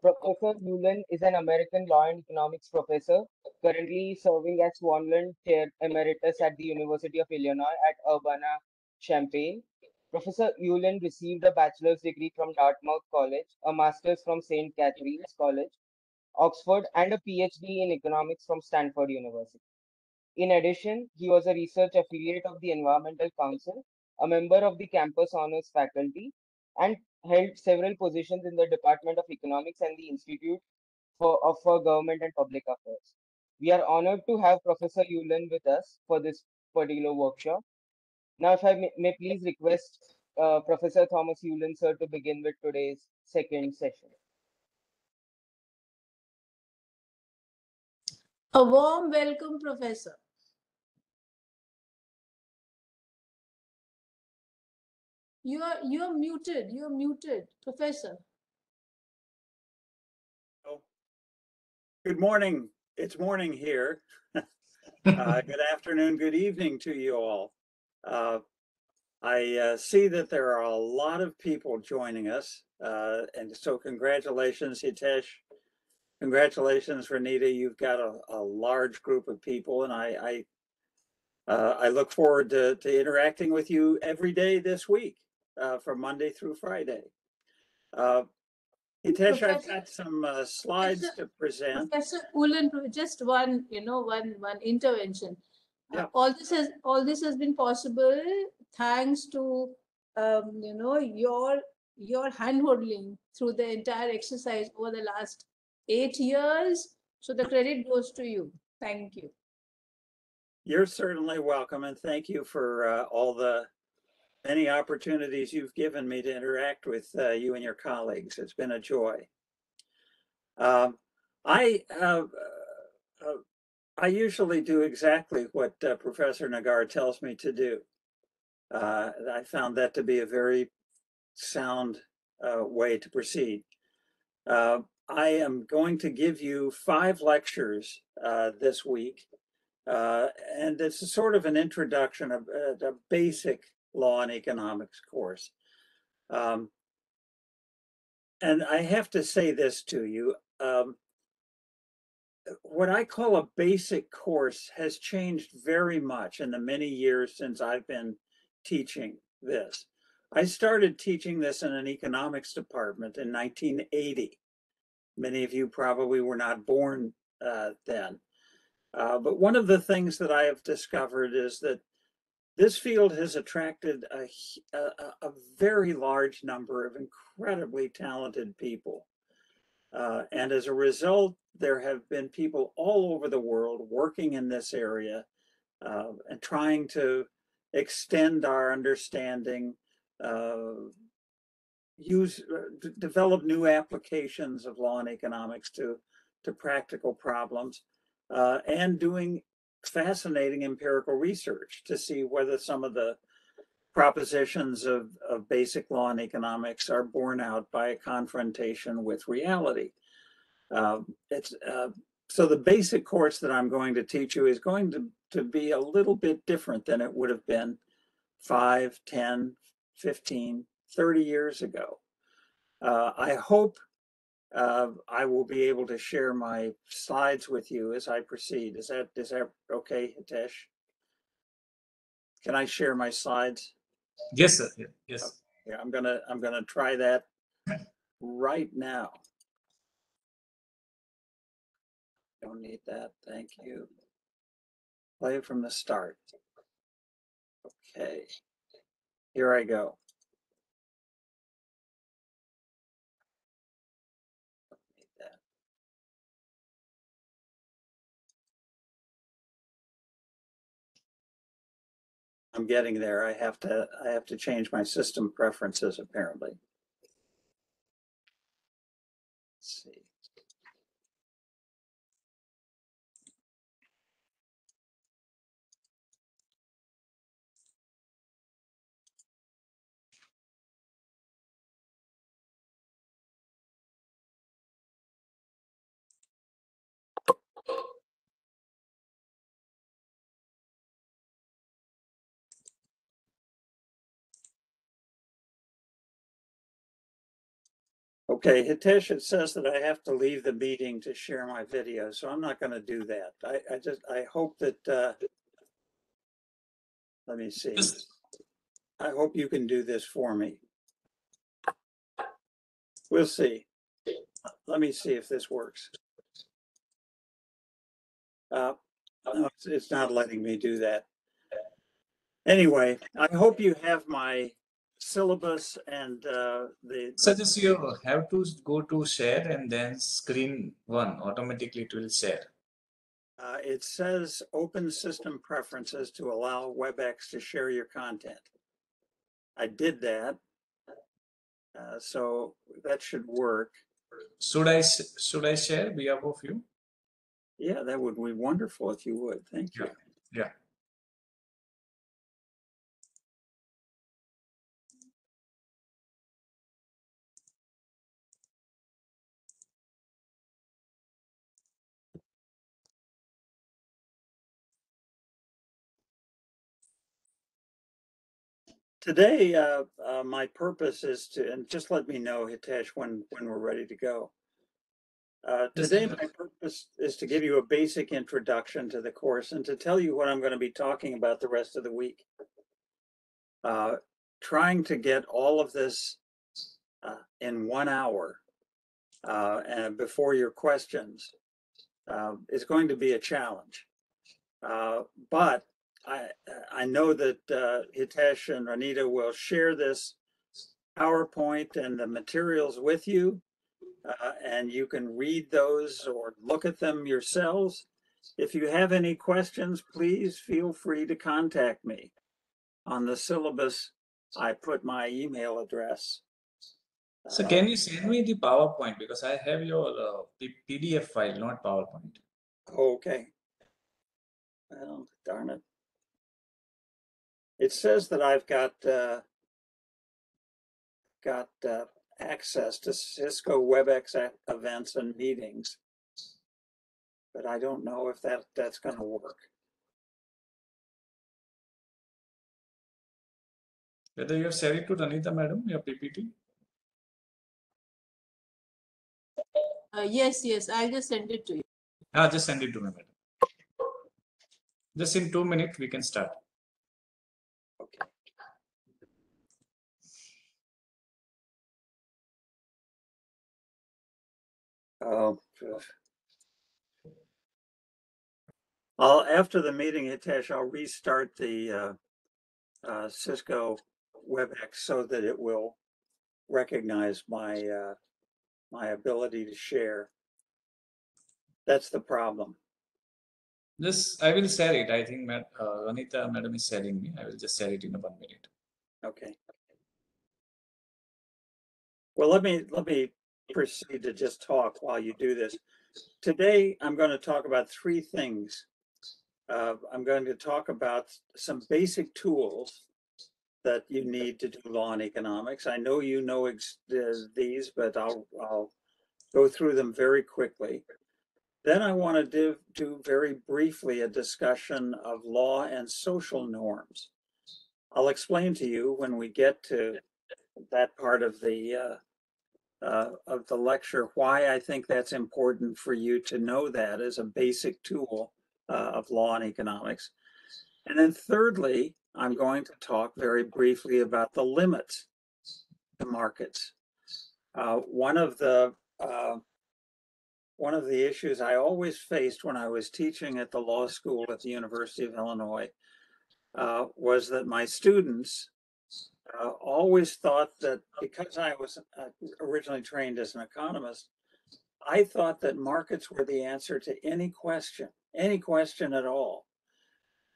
Professor Ulen is an American law and economics professor, currently serving as Swanlund Chair Emeritus at the University of Illinois at Urbana-Champaign. Professor Ulen received a bachelor's degree from Dartmouth College, a master's from St. Catherine's College, Oxford, and a PhD in economics from Stanford University. In addition, he was a research affiliate of the Environmental Council, a member of the campus honors faculty, and held several positions in the Department of Economics and the Institute for, of for Government and Public Affairs. We are honored to have Professor Ulen with us for this particular workshop. Now, if I may, may please request uh, Professor Thomas Ulen, sir, to begin with today's second session. A warm welcome, Professor. You are you are muted. You are muted, Professor. Good morning. It's morning here. Uh, Good afternoon, good evening to you all. Uh, I uh, see that there are a lot of people joining us, uh, and so congratulations, Hitesh. Congratulations, Renita. You've got a, a large group of people, and I I, uh, I look forward to, to interacting with you every day this week, uh, from Monday through Friday. Uh, Hitesh, I've got some uh, slides Professor- to present. Professor Ulen, just one, you know, one one intervention. Uh, Yeah. all this has all this has been possible thanks to um, you know your your handholding through the entire exercise over the last eight years. So the credit goes to you. Thank you. You're certainly welcome, and thank you for uh, all the many opportunities you've given me to interact with uh, you and your colleagues. It's been a joy. Um, I uh, uh, I usually do exactly what uh, Professor Nagar tells me to do. Uh, I found that to be a very sound way to proceed. I am going to give you five lectures this week. And it's a sort of an introduction of uh, a basic law and economics course. Um, and I have to say this to you. Um, what I call a basic course has changed very much in the many years since I've been teaching this. I started teaching this in an economics department in 1980. Many of you probably were not born uh, then. Uh, but one of the things that I have discovered is that this field has attracted a very large number of incredibly talented people. Uh, and as a result, there have been people all over the world working in this area uh, and trying to extend our understanding, uh, use, develop new applications of law and economics to, to practical problems uh, and doing fascinating empirical research to see whether some of the propositions of, of basic law and economics are borne out by a confrontation with reality. Um, it's uh, so the basic course that I'm going to teach you is going to, to be a little bit different than it would have been 5, 10, 15, 30 years ago. Uh, I hope uh, I will be able to share my slides with you as I proceed. Is that, is that okay, Hitesh? Can I share my slides? Yes, sir. Yes. Yeah, I'm gonna, I'm gonna try that right now. Don't need that, thank you. Play from the start. Okay, here I go. I'm getting there. I have to, I have to change my system preferences apparently. Let's see. Okay, Hitesh, it says that I have to leave the meeting to share my video, so I'm not gonna do that. I, I just, I hope that, uh, let me see. Just, I hope you can do this for me. We'll see. Let me see if this works. Uh, no, it's, it's not letting me do that. Anyway, I hope you have my syllabus and, uh, the, suggest you have to go to share and then screen one, automatically it will share. uh, it says open system preferences to allow WebEx to share your content. I did that. Uh, so that should work. Should I, should I share behalf of you? Yeah, that would be wonderful if you would. Thank you. Yeah. Today, uh, uh, my purpose is to, and just let me know, Hitesh, when, when we're ready to go. Uh, today, my purpose is to give you a basic introduction to the course and to tell you what I'm going to be talking about the rest of the week. Uh, trying to get all of this uh, in one hour uh, and before your questions uh, is going to be a challenge. Uh, but I, I know that uh, Hitesh and Ranita will share this PowerPoint and the materials with you. Uh, and you can read those or look at them yourselves. If you have any questions, please feel free to contact me. On the syllabus, I put my email address. So can you send me the PowerPoint because I have your uh, P- PDF file, not PowerPoint. Okay. Well, darn it. It says that I've got, uh, got, uh, access to Cisco WebEx events and meetings. But I don't know if that, that's gonna work. Whether you have shared it to Ranita madam, your PPT? Uh, yes, yes, I'll just send it to you. Ah, just send it to me madam. Just in two minutes, we can start. Okay. Oh. phew. I'll, after the meeting, Hitesh, I'll restart the, uh, uh, Cisco WebEx so that it will recognize my, uh, my ability to share. That's the problem. Just, I will share it. I think Mad- uh, Ranita madam is sharing me. I will just share it in a one minute. Okay. Well, let me, let me proceed to just talk while you do this. Today, I'm going to talk about three things. Uh, I'm going to talk about some basic tools that you need to do law and economics. I know you know these, but I'll, I'll go through them very quickly. Then I want to do, do very briefly a discussion of law and social norms. I'll explain to you when we get to that part of the uh, uh, of the lecture why I think that's important for you to know that as a basic tool uh, of law and economics. And then thirdly, I'm going to talk very briefly about the limits to markets. Uh, one of the uh, one of the issues I always faced when I was teaching at the law school at the University of Illinois uh, was that my students uh, always thought that because I was uh, originally trained as an economist, I thought that markets were the answer to any question, any question at all.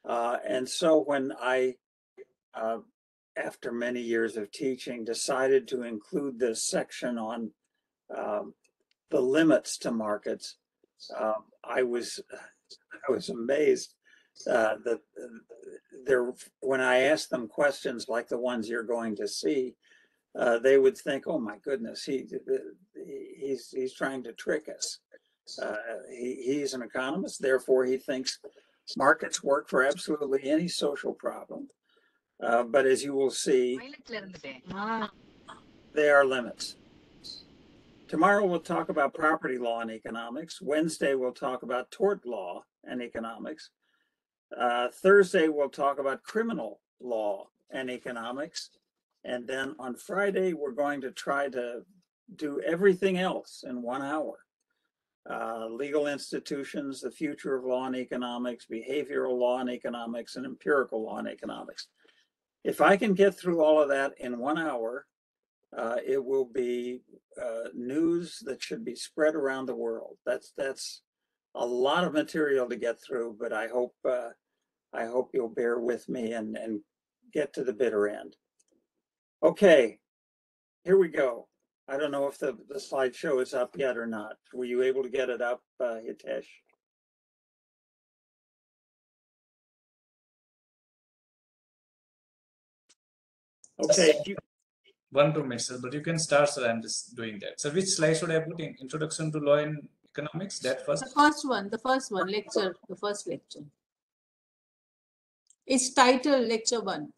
Uh, and so when I, uh, after many years of teaching, decided to include this section on um, the limits to markets, um, I was I was amazed uh, the, when I ask them questions like the ones you're going to see, uh, they would think, "Oh my goodness, he he's he's trying to trick us." Uh, he, he's an economist, therefore he thinks markets work for absolutely any social problem. Uh, but as you will see, there are limits. Tomorrow we'll talk about property law and economics. Wednesday we'll talk about tort law and economics. Uh, Thursday we'll talk about criminal law and economics. And then on Friday, we're going to try to do everything else in one hour. Uh, legal institutions, the future of law and economics, behavioral law and economics, and empirical law and economics. If I can get through all of that in one hour, uh, it will be uh, news that should be spread around the world. That's that's a lot of material to get through, but I hope uh, I hope you'll bear with me and and get to the bitter end. Okay, here we go. I don't know if the, the slideshow is up yet or not. Were you able to get it up, uh, Hitesh? Okay, you, One, minutes, sir, but you can start, sir. I'm just doing that. So which slide should I put in? Introduction to law and economics, that first? The first one, the first one, lecture, the first lecture. It's titled lecture one.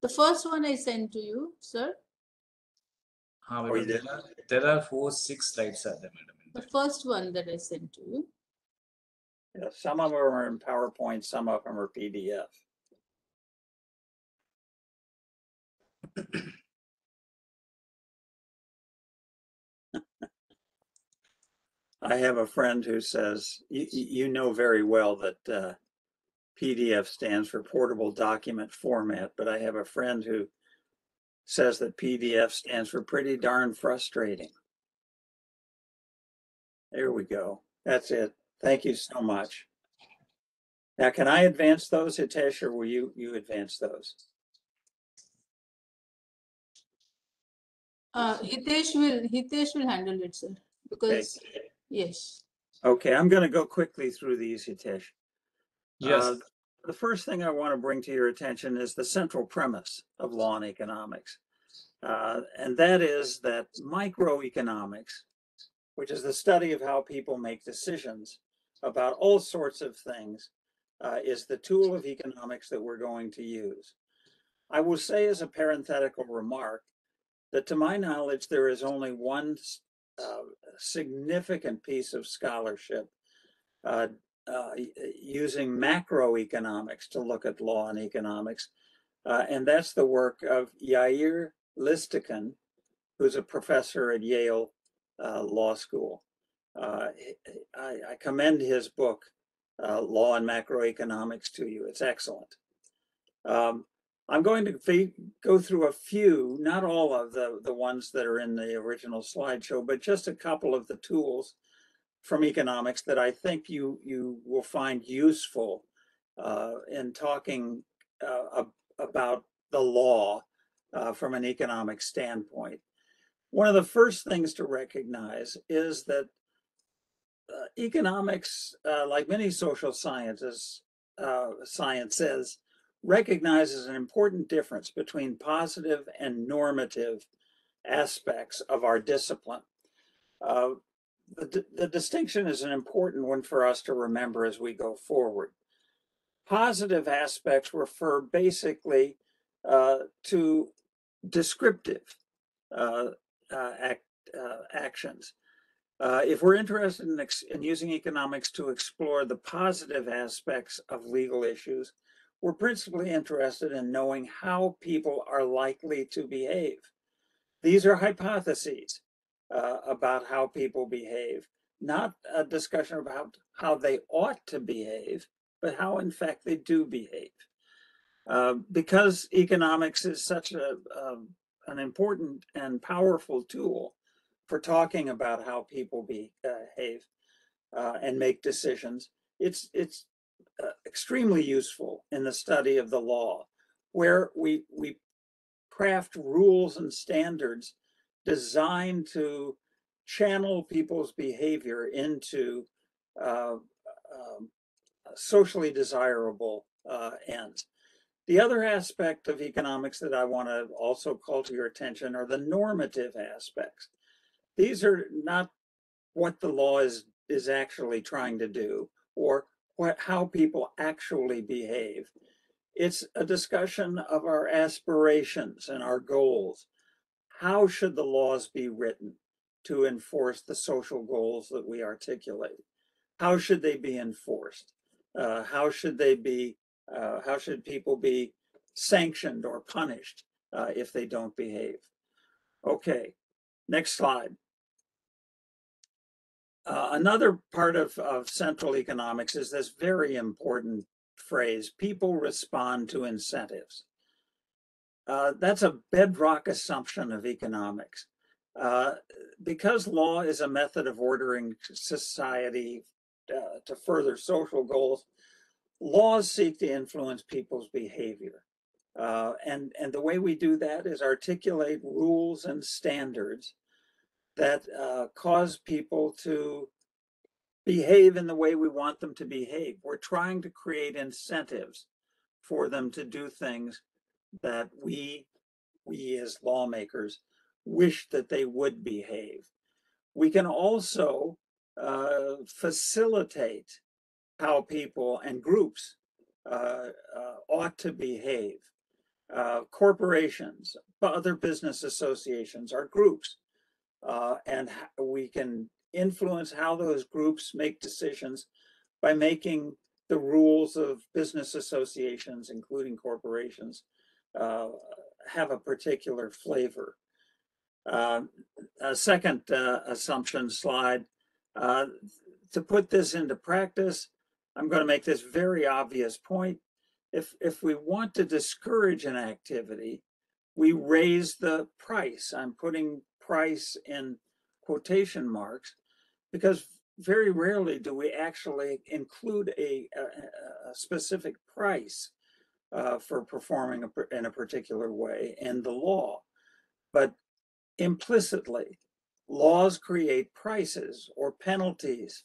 The first one I sent to you, sir. Ah, Oh, there are, there are four, six slides are there, madam. The first one that I sent to you. yeah, some of them are in PowerPoint, some of them are PDF. I have a friend who says, you, know very well that uh, PDF stands for portable document format, but I have a friend who says that PDF stands for pretty darn frustrating. There we go. That's it. Thank you so much. Now, can I advance those, Hitesh, or will you, you advance those? Uh, Hitesh will, Hitesh will handle it, sir, Okay. because, yes. Okay, I'm going to go quickly through these, Hitesh. Yes, Uh, The first thing I want to bring to your attention is the central premise of law and economics. Uh, and that is that microeconomics, which is the study of how people make decisions about all sorts of things, uh, is the tool of economics that we're going to use. I will say as a parenthetical remark that to my knowledge, there is only one uh, significant piece of scholarship uh, uh, using macroeconomics to look at law and economics. Uh, and that's the work of Yair Listokin, who's a professor at Yale uh, Law School. Uh, I, I commend his book, uh, Law and Macroeconomics, to you. It's excellent. Um, I'm going to go through a few, not all of the, the ones that are in the original slideshow, but just a couple of the tools from economics that I think you you will find useful uh, in talking uh, ab- about the law uh, from an economic standpoint. One of the first things to recognize is that uh, economics, uh, like many social sciences, uh, sciences, recognizes an important difference between positive and normative aspects of our discipline. Uh, the, the distinction is an important one for us to remember as we go forward. Positive aspects refer basically uh, to descriptive uh, uh, act, uh, actions. Uh, if we're interested in, in using economics to explore the positive aspects of legal issues, we're principally interested in knowing how people are likely to behave. These are hypotheses uh, about how people behave, not a discussion about how they ought to behave, but how in fact they do behave. Uh, because economics is such a, um, an important and powerful tool for talking about how people uh, behave uh, and make decisions, it's it's uh, extremely useful in the study of the law, where we we craft rules and standards designed to channel people's behavior into uh, um, socially desirable uh, ends. The other aspect of economics that I want to also call to your attention are the normative aspects. These are not what the law is is actually trying to do or what how people actually behave. It's a discussion of our aspirations and our goals. How should the laws be written to enforce the social goals that we articulate? How should they be enforced? Uh, how should they be, uh, how should people be sanctioned or punished uh, if they don't behave? Okay, next slide. Uh, another part of, of central economics is this very important phrase people respond to incentives. Uh, that's a bedrock assumption of economics. Uh, because law is a method of ordering society uh, to further social goals, laws seek to influence people's behavior. Uh, and, and the way we do that is articulate rules and standards that uh, cause people to behave in the way we want them to behave. We're trying to create incentives for them to do things that we, we as lawmakers, wish that they would behave. We can also uh, facilitate how people and groups uh, uh, ought to behave. Uh, corporations, other business associations are groups, uh, and we can influence how those groups make decisions by making the rules of business associations, including corporations, uh, have a particular flavor. Uh, a second uh, assumption slide. Uh, to put this into practice, I'm going to make this very obvious point. If, if we want to discourage an activity, we raise the price. I'm putting price in quotation marks because very rarely do we actually include a, a, a specific price uh, for performing a, in a particular way in the law. But implicitly, laws create prices or penalties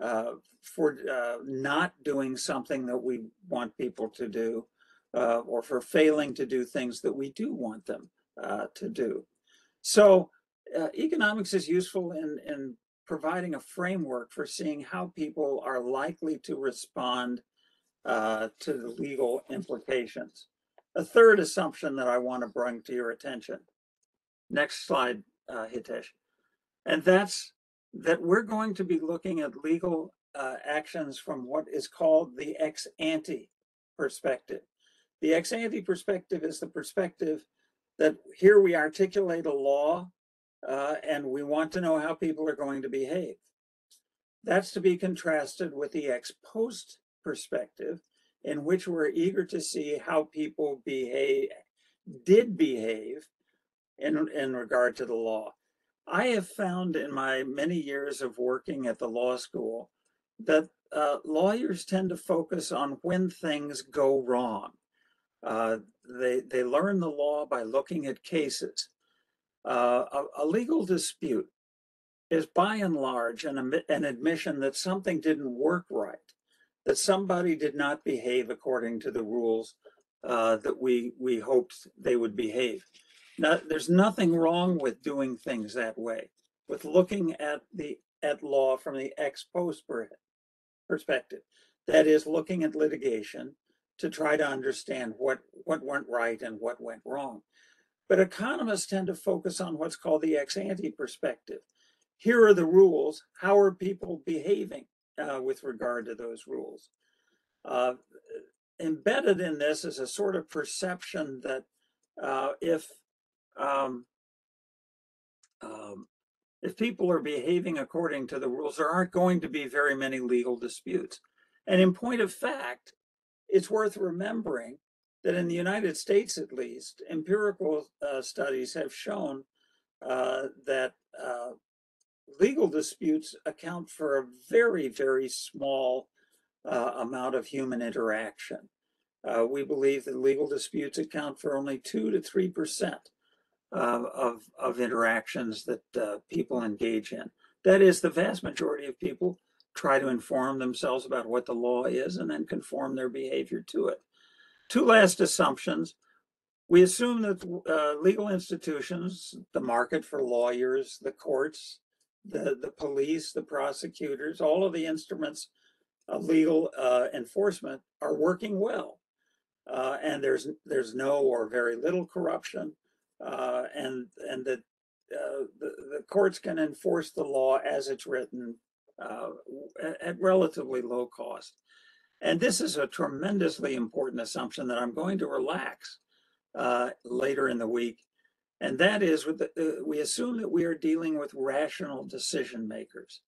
uh, for uh, not doing something that we want people to do uh, or for failing to do things that we do want them uh, to do. So uh, economics is useful in, in providing a framework for seeing how people are likely to respond uh, to the legal implications. A third assumption that I want to bring to your attention. Next slide, uh, Hitesh. And that's that we're going to be looking at legal uh, actions from what is called the ex ante perspective. The ex ante perspective is the perspective that here we articulate a law uh, and we want to know how people are going to behave. That's to be contrasted with the ex post perspective, in which we're eager to see how people behave, did behave in, in regard to the law. I have found in my many years of working at the law school that uh, lawyers tend to focus on when things go wrong. Uh, they, they learn the law by looking at cases. Uh, a, a, legal dispute is by and large an, an admission that something didn't work right, that somebody did not behave according to the rules uh, that we, we hoped they would behave. Now, there's nothing wrong with doing things that way, with looking at the at law from the ex post perspective. That is, looking at litigation to try to understand what, what went right and what went wrong. But economists tend to focus on what's called the ex ante perspective. Here are the rules. How are people behaving uh, with regard to those rules? Uh, embedded in this is a sort of perception that uh, if um, um, if people are behaving according to the rules, there aren't going to be very many legal disputes. And in point of fact, it's worth remembering that in the United States, at least, empirical uh, studies have shown uh, that uh, legal disputes account for a very, very small uh, amount of human interaction. Uh, we believe that legal disputes account for only two to three percent of, of interactions that people engage in. That is, the vast majority of people try to inform themselves about what the law is and then conform their behavior to it. Two last assumptions. We assume that uh, legal institutions, the market for lawyers, the courts, the, the police, the prosecutors, all of the instruments of legal uh, enforcement are working well. uh, and there's there's no or very little corruption, uh, and and that uh, the, the courts can enforce the law as it's written uh, at, at relatively low cost. And this is a tremendously important assumption that I'm going to relax uh, later in the week. And that is with the, uh, we assume that we are dealing with rational decision makers,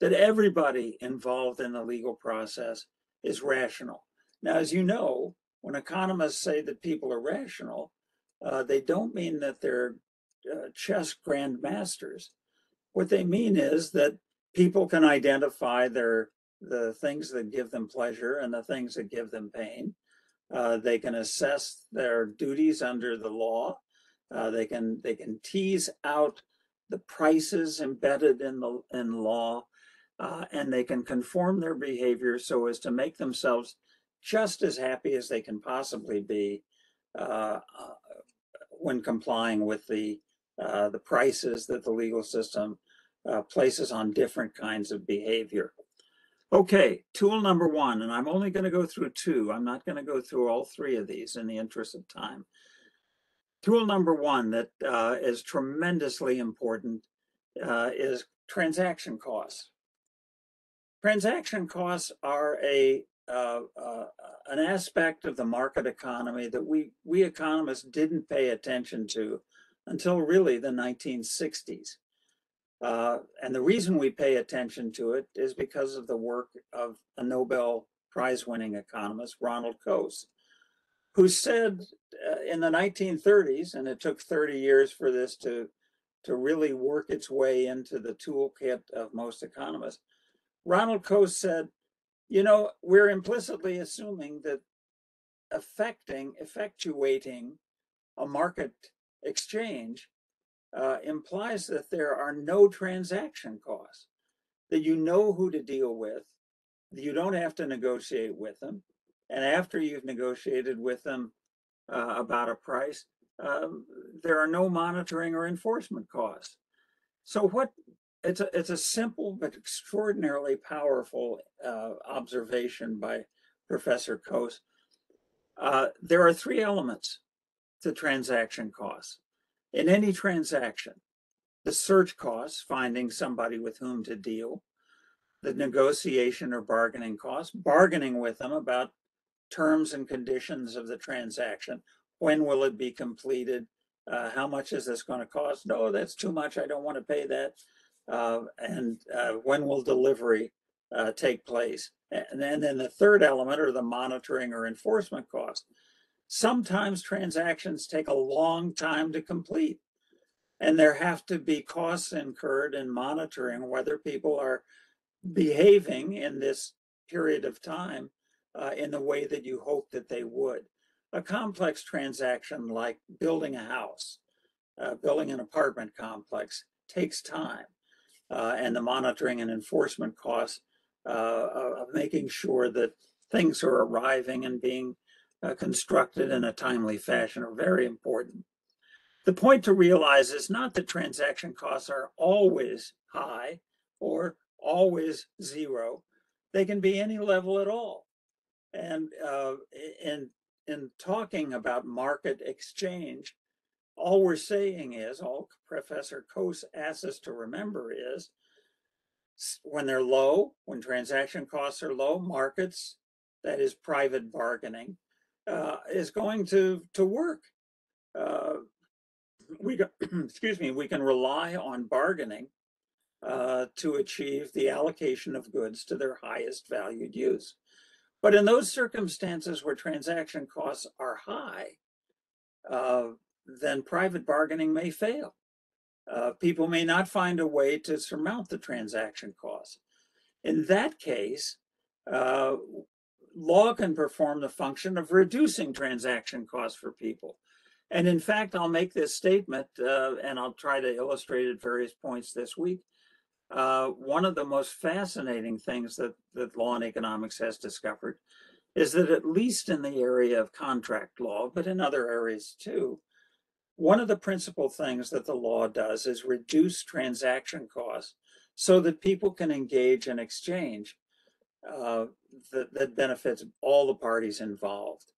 that everybody involved in the legal process is rational. Now, as you know, when economists say that people are rational, uh, they don't mean that they're uh, chess grandmasters. What they mean is that people can identify their the things that give them pleasure and the things that give them pain. Uh, they can assess their duties under the law. Uh, they can they can tease out the prices embedded in the in law, uh, and they can conform their behavior so as to make themselves just as happy as they can possibly be uh, uh, when complying with the uh, the prices that the legal system places on different kinds of behavior. Okay, tool number one, and I'm only going to go through two. I'm not going to go through all three of these in the interest of time. Tool number one that uh, is tremendously important uh, is transaction costs. Transaction costs are a uh, uh an aspect of the market economy that we we economists didn't pay attention to until really the 1960s. Uh, and the reason we pay attention to it is because of the work of a Nobel Prize winning economist, Ronald Coase, who said uh, in the 1930s, and it took 30 years for this to, to really work its way into the toolkit of most economists. Ronald Coase said, you know, we're implicitly assuming that affecting, effectuating a market exchange uh, implies that there are no transaction costs, that you know who to deal with, you don't have to negotiate with them. And after you've negotiated with them uh, about a price, um, there are no monitoring or enforcement costs. So what it's a it's a simple but extraordinarily powerful uh, observation by Professor Coase. Uh, there are three elements to transaction costs in any transaction the search costs, finding somebody with whom to deal, the negotiation or bargaining costs, bargaining with them about terms and conditions of the transaction. When will it be completed? Uh, how much is this going to cost? No, that's too much. I don't want to pay that. Uh, and uh, when will delivery uh, take place? And then, and then the third element are the monitoring or enforcement costs. Sometimes transactions take a long time to complete. And there have to be costs incurred in monitoring whether people are behaving in this period of time uh, in the way that you hope that they would. A complex transaction like building a house, uh, building an apartment complex takes time. Uh, and the monitoring and enforcement costs uh, of making sure that things are arriving and being uh, constructed in a timely fashion are very important. The point to realize is not that transaction costs are always high or always zero. They can be any level at all. And uh, in, in talking about market exchange, all we're saying is, all Professor Coase asks us to remember is, when they're low, when transaction costs are low, markets, that is private bargaining, uh, is going to to work. Uh, we excuse me, we can rely on bargaining uh, to achieve the allocation of goods to their highest valued use. But in those circumstances where transaction costs are high, uh, then private bargaining may fail. Uh, people may not find a way to surmount the transaction costs. In that case, uh, law can perform the function of reducing transaction costs for people. And in fact, I'll make this statement uh, and I'll try to illustrate at various points this week. Uh, one of the most fascinating things that, that law and economics has discovered is that, at least in the area of contract law, but in other areas too, one of the principal things that the law does is reduce transaction costs so that people can engage in exchange uh, that, that benefits all the parties involved.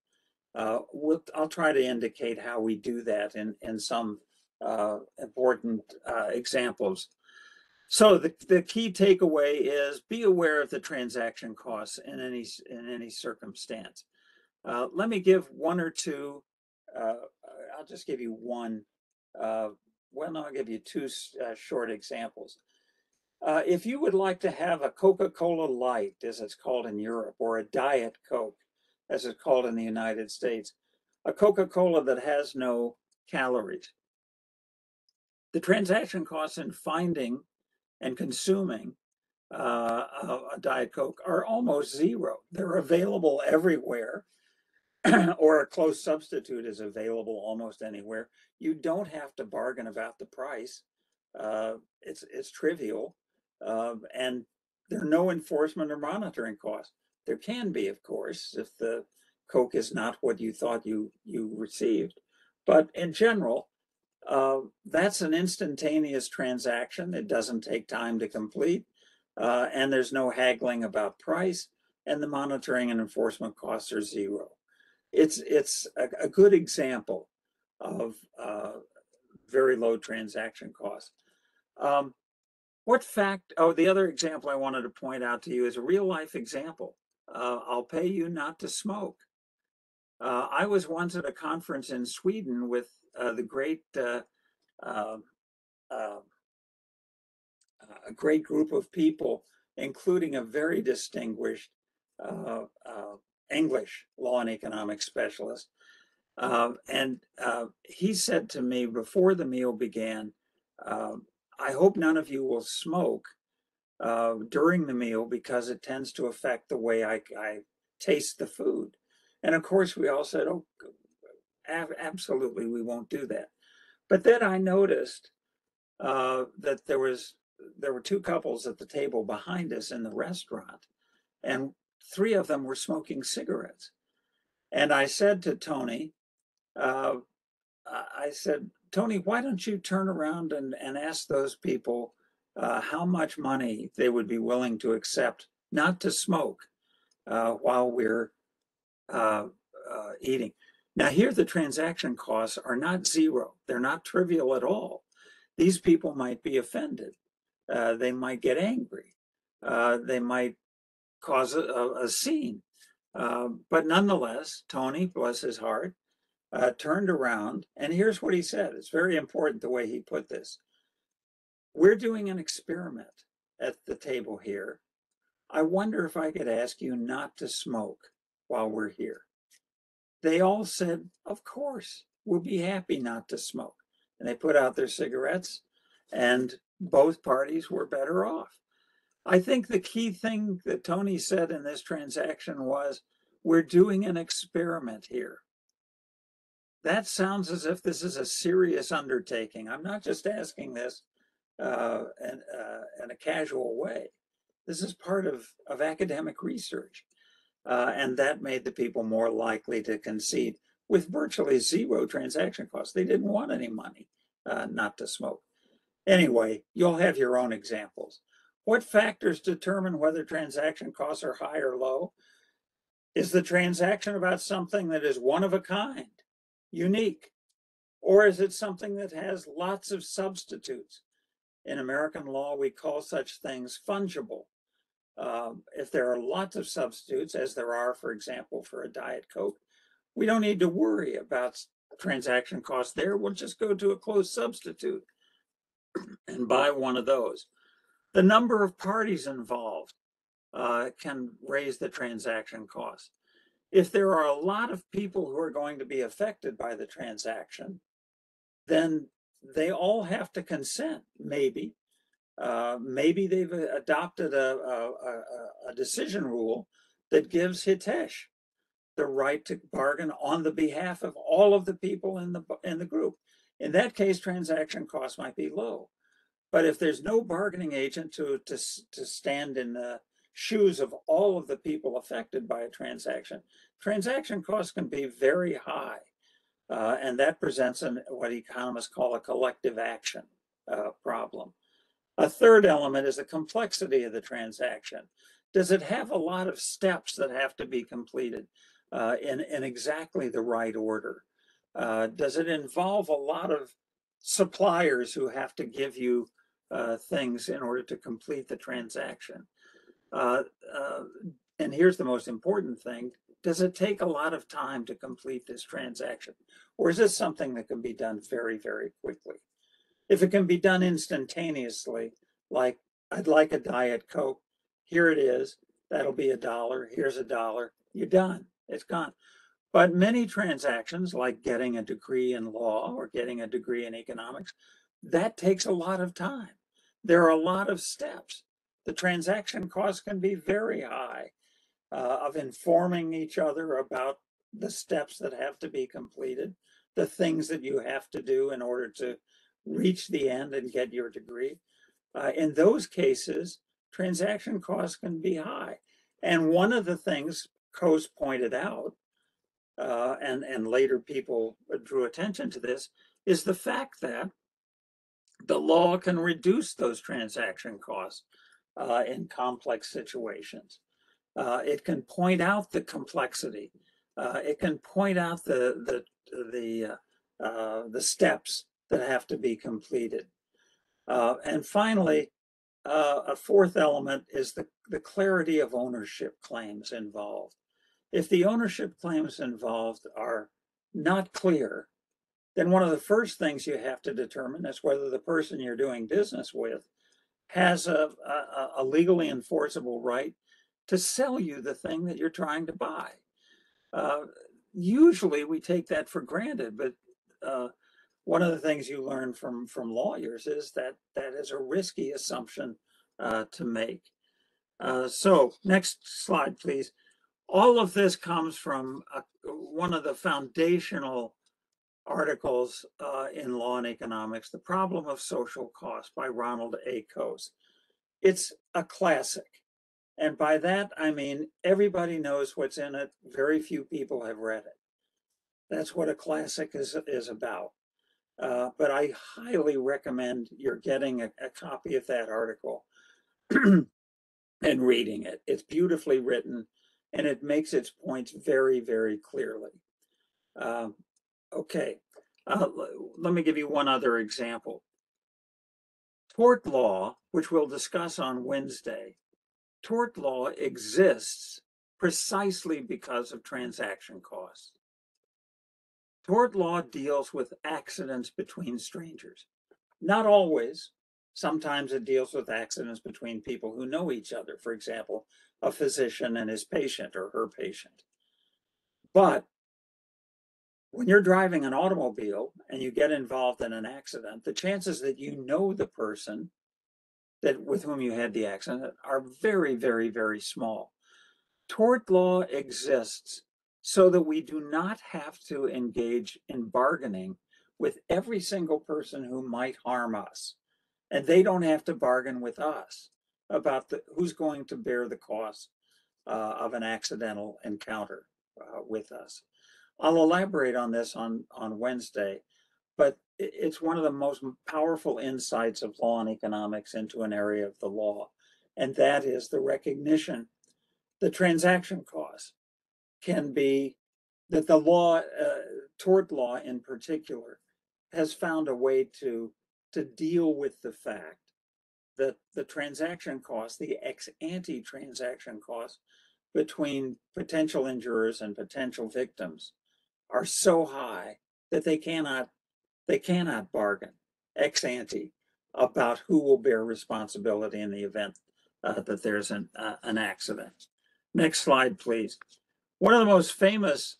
Uh, we'll, I'll try to indicate how we do that in, in some uh, important uh, examples. So the, the key takeaway is be aware of the transaction costs in any, in any circumstance. Uh, let me give one or two, uh, I'll just give you one, uh, well, no, I'll give you two short examples. Uh, if you would like to have a Coca-Cola Light, as it's called in Europe, or a Diet Coke, as it's called in the United States, a Coca-Cola that has no calories. The transaction costs in finding and consuming uh, a, a Diet Coke are almost zero. They're available everywhere, or a close substitute is available almost anywhere. You don't have to bargain about the price. Uh, it's it's trivial, um, and there are no enforcement or monitoring costs. There can be, of course, if the Coke is not what you thought you you received, but in general, uh, that's an instantaneous transaction. It doesn't take time to complete, uh, and there's no haggling about price, and the monitoring and enforcement costs are zero. It's it's a, a good example of uh, very low transaction costs. Um, what fact? Oh, the other example I wanted to point out to you is a real life example. Uh, I'll pay you not to smoke. Uh, I was once at a conference in Sweden with uh, the great, uh, uh, uh, a great group of people, including a very distinguished English law and economics specialist. And he said to me before the meal began, I hope none of you will smoke uh, during the meal because it tends to affect the way I, I taste the food. And of course, we all said, oh, ab- absolutely, we won't do that. But then I noticed uh, that there was there were two couples at the table behind us in the restaurant, and three of them were smoking cigarettes. And I said to Tony, uh, I said, Tony, why don't you turn around and, and ask those people uh, how much money they would be willing to accept not to smoke uh, while we're uh, uh, eating. Now, here the transaction costs are not zero, they're not trivial at all. These people might be offended, uh, they might get angry, uh, they might cause a, a, scene. But nonetheless, Tony, bless his heart, uh, turned around and here's what he said. It's very important the way he put this. We're doing an experiment at the table here. I wonder if I could ask you not to smoke while we're here. They all said, Of course, we'll be happy not to smoke. And they put out their cigarettes, and both parties were better off. I think the key thing that Tony said in this transaction was, We're doing an experiment here. That sounds as if this is a serious undertaking. I'm not just asking this uh, in, uh, in a casual way. This is part of, of academic research. Uh, and that made the people more likely to concede with virtually zero transaction costs. They didn't want any money uh, not to smoke. Anyway, you'll have your own examples. What factors determine whether transaction costs are high or low? Is the transaction about something that is one of a kind, unique? Or is it something that has lots of substitutes? In American law, we call such things fungible. Um, if there are lots of substitutes, as there are, for example, for a Diet Coke, we don't need to worry about transaction costs there. We'll just go to a close substitute and buy one of those. The number of parties involved uh, can raise the transaction costs. If there are a lot of people who are going to be affected by the transaction, then they all have to consent, maybe. Uh, maybe they've uh, adopted a, a, a, decision rule that gives Hitesh the right to bargain on the behalf of all of the people in the in the group. In that case, transaction costs might be low. But if there's no bargaining agent to to to stand in the shoes of all of the people affected by a transaction, transaction costs can be very high, uh, and that presents an what economists call a collective action uh, problem. A third element is the complexity of the transaction. Does it have a lot of steps that have to be completed? uh, in, in exactly the right order? Uh, does it involve a lot of suppliers who have to give you uh, things in order to complete the transaction? Uh, uh, and here's the most important thing does it take a lot of time to complete this transaction? Or is this something that can be done very, very quickly? If it can be done instantaneously, like I'd like a Diet Coke, here it is, that'll be a dollar, here's a dollar, you're done, it's gone. But many transactions, like getting a degree in law or getting a degree in economics, that takes a lot of time. There are a lot of steps. The transaction costs can be very high uh, of informing each other about the steps that have to be completed, the things that you have to do in order to reach the end and get your degree. Uh, in those cases, transaction costs can be high. And one of the things Coase pointed out, uh, and, and later people drew attention to this, is the fact that the law can reduce those transaction costs uh, in complex situations. Uh, it can point out the complexity. Uh, it can point out the the the uh, uh, the steps that have to be completed. Uh, and finally, a fourth element is the, the clarity of ownership claims involved. If the ownership claims involved are not clear, then one of the first things you have to determine is whether the person you're doing business with has a, a, a legally enforceable right to sell you the thing that you're trying to buy. Uh, usually we take that for granted, but uh, one of the things you learn from from lawyers is that that is a risky assumption uh, to make. Uh, so next slide, please. All of this comes from a, one of the foundational articles uh, in Law and Economics, The Problem of Social Cost by Ronald A. Coase. It's a classic. And by that, I mean everybody knows what's in it. Very few people have read it. That's what a classic is, is about. Uh, but I highly recommend you're getting a, a copy of that article and reading it. It's beautifully written and it makes its points very, very clearly. Um, okay, uh, let me give you one other example. Tort law, which we'll discuss on Wednesday, tort law exists precisely because of transaction costs. Tort law deals with accidents between strangers. Not always. Sometimes it deals with accidents between people who know each other. For example, a physician and his patient or her patient. But when you're driving an automobile and you get involved in an accident, the chances that you know the person that with whom you had the accident are very, very, very small. Tort law exists so that we do not have to engage in bargaining with every single person who might harm us. And they don't have to bargain with us about the, who's going to bear the cost uh, of an accidental encounter uh, with us. I'll elaborate on this on, on Wednesday, but it's one of the most powerful insights of law and economics into an area of the law. And that is the recognition, the transaction cost can be that the law, uh, tort law in particular, has found a way to to deal with the fact that the transaction costs, the ex ante transaction costs between potential injurers and potential victims are so high that they cannot they cannot bargain ex ante about who will bear responsibility in the event uh, that there's an, uh, an accident. Next slide, please. One of the most famous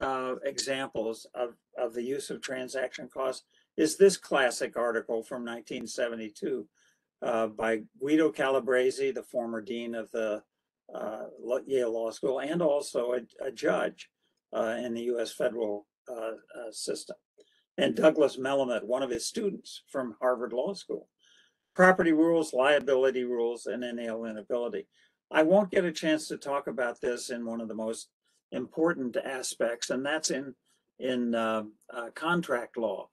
uh, examples of, of the use of transaction costs is this classic article from 1972 uh, by Guido Calabresi, the former dean of the uh, Yale Law School, and also a, a judge in the U.S. federal uh, uh, system and Douglas Melamed, one of his students from Harvard Law School. Property rules, liability rules, and inalienability. I won't get a chance to talk about this in one of the most important aspects, and that's in in uh, uh, contract law.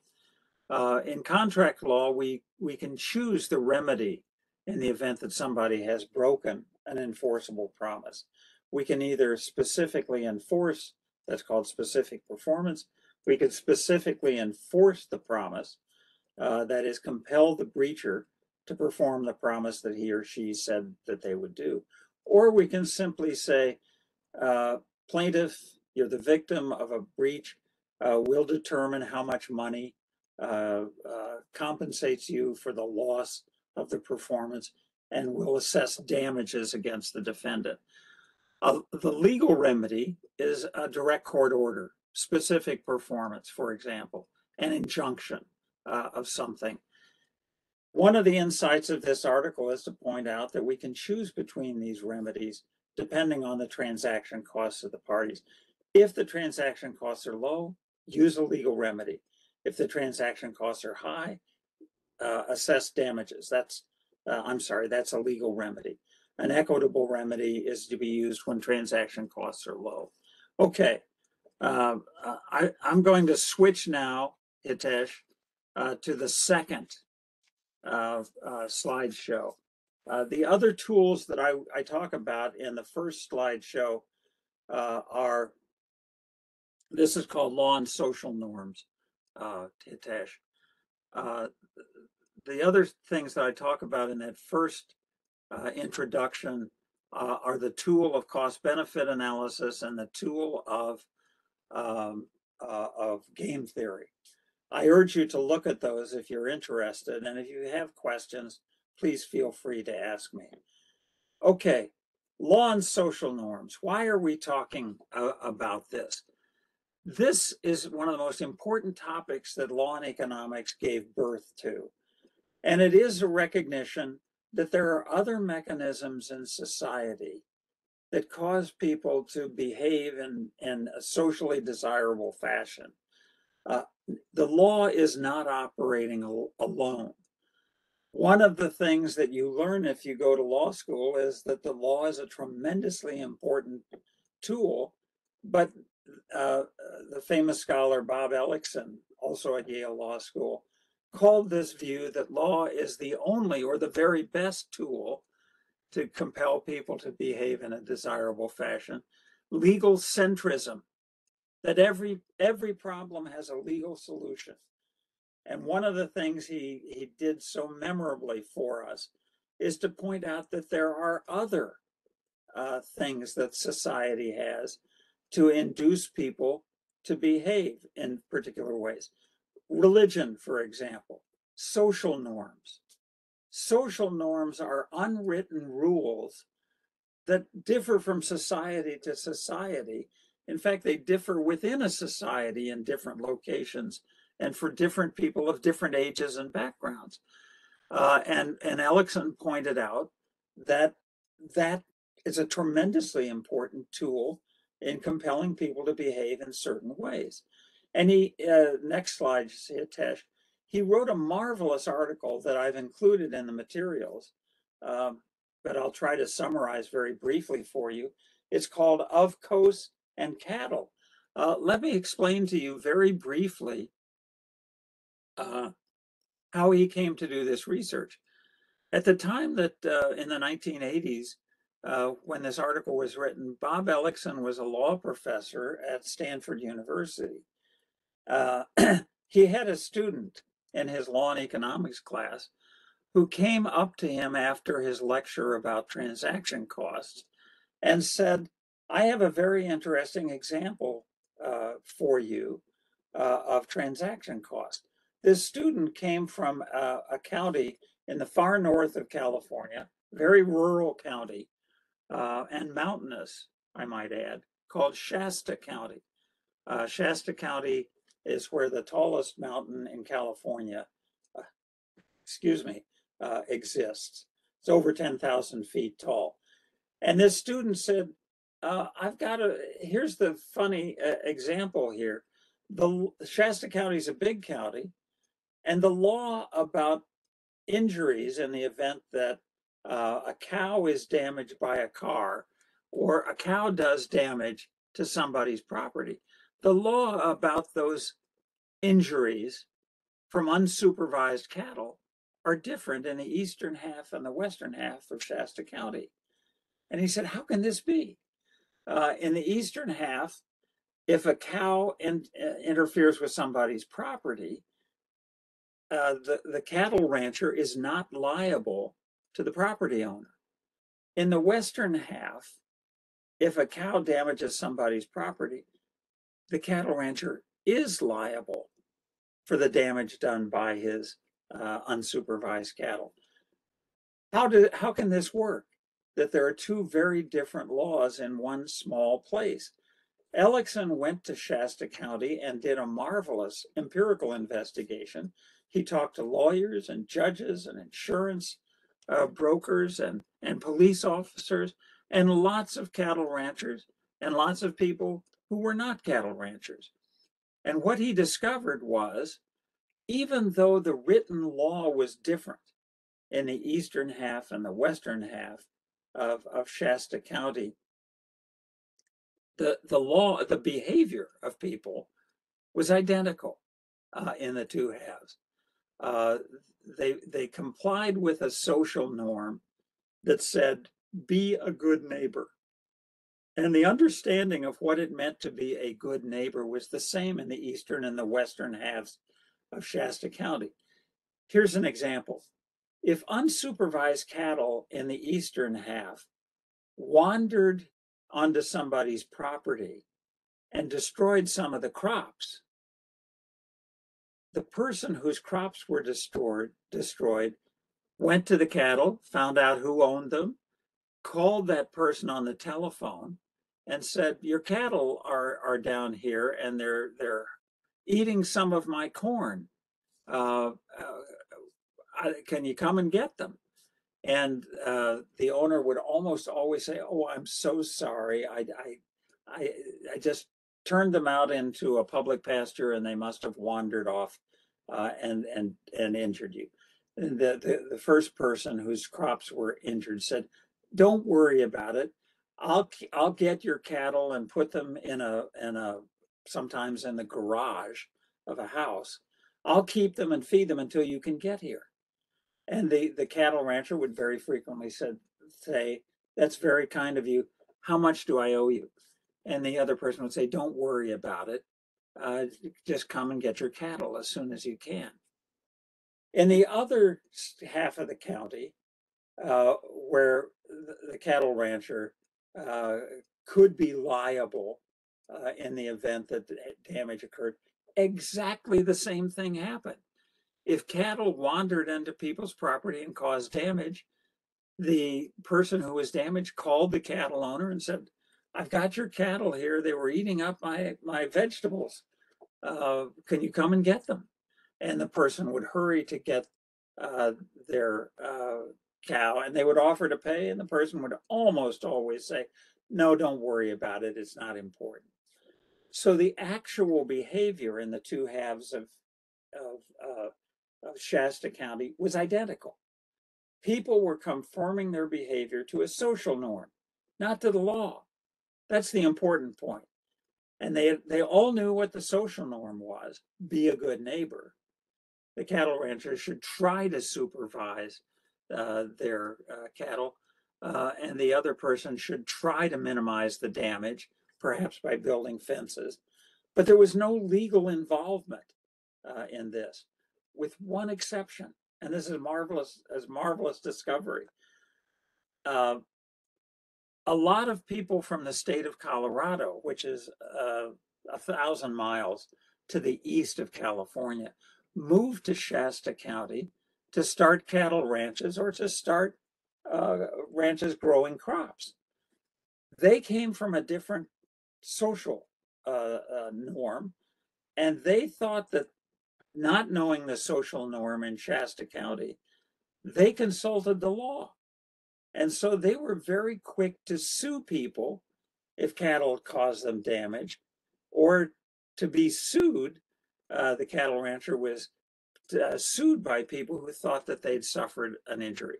Uh, in contract law, we we can choose the remedy in the event that somebody has broken an enforceable promise. we can either specifically enforce, that's called specific performance. We could specifically enforce the promise, uh, that is compel the breacher to perform the promise that he or she said that they would do. Or we can simply say, uh, plaintiff, you're the victim of a breach. Uh, we'll determine how much money uh, uh, compensates you for the loss of the performance and we'll assess damages against the defendant. Uh, the legal remedy is a direct court order, specific performance, for example, an injunction uh, of something. One of the insights of this article is to point out that we can choose between these remedies depending on the transaction costs of the parties. If the transaction costs are low, use a legal remedy. If the transaction costs are high, uh, assess damages. That's, uh, I'm sorry, that's a legal remedy. An equitable remedy is to be used when transaction costs are low. Okay, uh, I, I'm going to switch now, Hitesh, uh, to the second uh, uh, slideshow. Uh, the other tools that I, I talk about in the first slideshow uh, are, this is called law and social norms, Hitesh. The other things that I talk about in that first uh, introduction uh, are the tool of cost benefit analysis and the tool of um, uh, of game theory. I urge you to look at those if you're interested, and if you have questions, please feel free to ask me. Okay, law and social norms. Why are we talking uh, about this? This is one of the most important topics that law and economics gave birth to. And it is a recognition that there are other mechanisms in society that cause people to behave in, in a socially desirable fashion. Uh, the law is not operating al- alone. One of the things that you learn if you go to law school is that the law is a tremendously important tool, but uh, the famous scholar Bob Ellickson, also at Yale Law School, called this view that law is the only or the very best tool to compel people to behave in a desirable fashion. Legal centrism, that every every problem has a legal solution. And one of the things he, he did so memorably for us is to point out that there are other uh, things that society has to induce people to behave in particular ways. Religion, for example, social norms. Social norms are unwritten rules that differ from society to society. In fact, they differ within a society in different locations and for different people of different ages and backgrounds. Uh, and, and Ellickson pointed out that that is a tremendously important tool in compelling people to behave in certain ways. And he, uh, next slide, Hitesh, he wrote a marvelous article that I've included in the materials, um, but I'll try to summarize very briefly for you. It's called Of Coase and Cattle. Uh, let me explain to you very briefly uh, how he came to do this research. At the time that uh, in the 1980s, uh, when this article was written, Bob Ellickson was a law professor at Stanford University. Uh, he had a student in his law and economics class who came up to him after his lecture about transaction costs and said, I have a very interesting example uh, for you uh, of transaction cost. This student came from uh, a county in the far north of California, very rural county, uh, and mountainous, I might add, called Shasta County. Uh, Shasta County is where the tallest mountain in California, uh, excuse me, uh, exists. It's over 10,000 feet tall. And this student said, uh, I've got a, here's the funny uh, example here. The Shasta County is a big county, and the law about injuries in the event that uh, a cow is damaged by a car or a cow does damage to somebody's property, the law about those injuries from unsupervised cattle are different in the eastern half and the western half of Shasta County. And he said, How can this be? Uh, in the eastern half, if a cow in, uh, interferes with somebody's property, uh, the, the cattle rancher is not liable to the property owner. In the western half, if a cow damages somebody's property, the cattle rancher is liable for the damage done by his uh, unsupervised cattle. How do how can this work? That there are two very different laws in one small place. Ellickson went to Shasta County and did a marvelous empirical investigation. He talked to lawyers and judges and insurance uh, brokers and, and police officers and lots of cattle ranchers and lots of people who were not cattle ranchers. And what he discovered was even though the written law was different in the eastern half and the western half of, of Shasta County, the, the law, the behavior of people was identical uh, in the two halves. Uh, they, they complied with a social norm that said, be a good neighbor. And the understanding of what it meant to be a good neighbor was the same in the eastern and the western halves of Shasta County. Here's an example. If unsupervised cattle in the eastern half wandered onto somebody's property and destroyed some of the crops, the person whose crops were destroyed, destroyed went to the cattle, found out who owned them, called that person on the telephone and said, "Your cattle are are down here and they're they're eating some of my corn. Uh, uh, can you come and get them?" And uh, the owner would almost always say, "Oh, I'm so sorry. I I I, I just turned them out into a public pasture and they must have wandered off uh, and and and injured you." And the, the the first person whose crops were injured said, "Don't worry about it. I'll I'll get your cattle and put them in a in a sometimes in the garage of a house. I'll keep them and feed them until you can get here." And the the cattle rancher would very frequently said say, "That's very kind of you. How much do I owe you?" And the other person would say, "Don't worry about it. Uh, just come and get your cattle as soon as you can." In the other half of the county, uh, where the, the cattle rancher could be liable uh, in the event that damage occurred, exactly the same thing happened. If cattle wandered into people's property and caused damage, the person who was damaged called the cattle owner and said, I've got your cattle here. They were eating up my, my vegetables. Uh, can you come and get them? And the person would hurry to get uh, their uh, cow and they would offer to pay, and the person would almost always say, No, don't worry about it. It's not important. So the actual behavior in the two halves of, of, uh, of Shasta County was identical. People were conforming their behavior to a social norm, not to the law. That's the important. And they they all knew what the social norm was: be a good neighbor. The cattle ranchers should try to supervise their uh, cattle, uh, and the other person should try to minimize the damage, perhaps by building fences. But there was no legal involvement uh, in this, with one exception, and this is marvelous as marvelous discovery. Uh, a lot of people from the state of Colorado, which is uh, a thousand miles to the east of California, moved to Shasta County to start cattle ranches or to start uh, ranches growing crops. They came from a different social uh, uh, norm, and they thought that not knowing the social norm in Shasta County, they consulted the law. And so they were very quick to sue people if cattle caused them damage or to be sued. Uh, the cattle rancher was uh, sued by people who thought that they'd suffered an injury.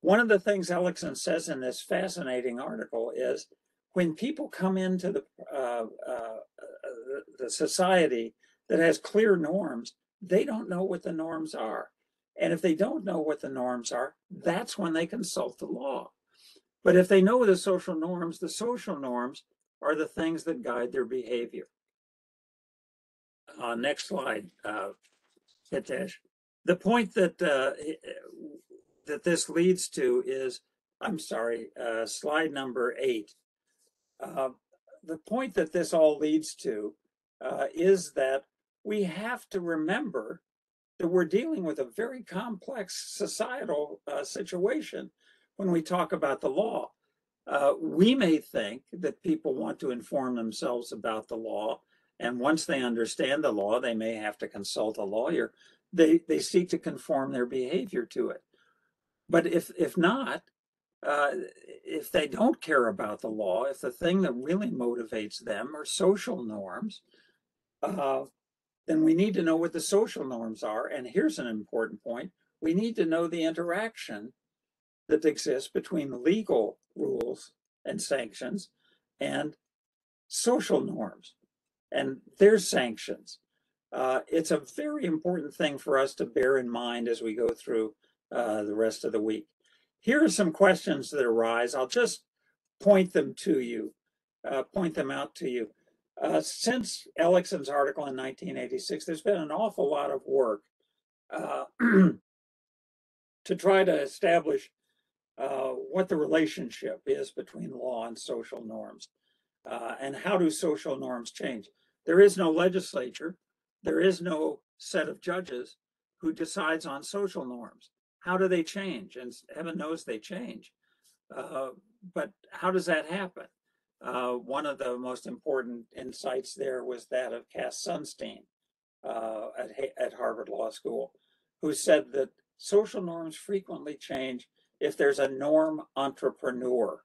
One of the things Ellickson says in this fascinating article is when people come into the, uh, uh, the society that has clear norms, they don't know what the norms are. And if they don't know what the norms are, that's when they consult the law. But if they know the social norms, the social norms are the things that guide their behavior. Uh, next slide, uh, Hitesh. The point that uh, that this leads to is, I'm sorry, uh, slide number eight. Uh, the point that this all leads to uh, is that we have to remember that we're dealing with a very complex societal uh, situation when we talk about the law. Uh, we may think that people want to inform themselves about the law, and once they understand the law, they may have to consult a lawyer. They they seek to conform their behavior to it. But if if not, uh, if they don't care about the law, if the thing that really motivates them are social norms, uh, then we need to know what the social norms are. And here's an important point: we need to know the interaction that exists between legal rules and sanctions and social norms and their sanctions. Uh, it's a very important thing for us to bear in mind as we go through uh, the rest of the week. Here are some questions that arise. I'll just point them to you, uh, point them out to you. Uh, since Ellickson's article in 1986, there's been an awful lot of work uh, to try to establish uh, what the relationship is between law and social norms uh, and how do social norms change. There is no legislature, there is no set of judges who decides on social norms. How do they change? And heaven knows they change. Uh, but how does that happen? Uh, one of the most important insights there was that of Cass Sunstein uh, at, at Harvard Law School, who said that social norms frequently change if there's a norm entrepreneur,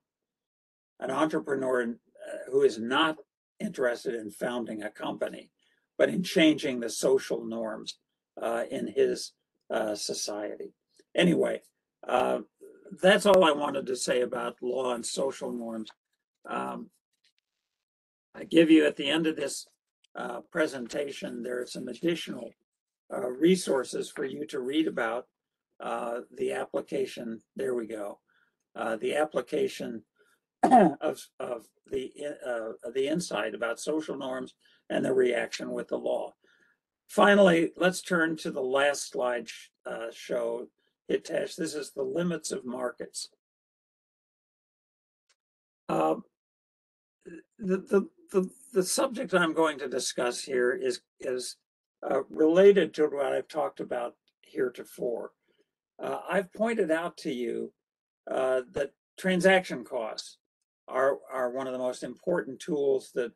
an entrepreneur who is not interested in founding a company, but in changing the social norms uh, in his uh, society. Anyway, uh, that's all I wanted to say about law and social norms. Um, I give you at the end of this uh, presentation, there are some additional uh, resources for you to read about uh, the application. There we go. The application of, of the, uh, the insight about social norms and the reaction with the law. Finally, let's turn to the last slide uh, show, Hitesh. This is the limits of markets. Uh, the, the, the, the subject I'm going to discuss here is, is uh, related to what I've talked about heretofore. Uh, I've pointed out to you uh, that transaction costs are, are one of the most important tools that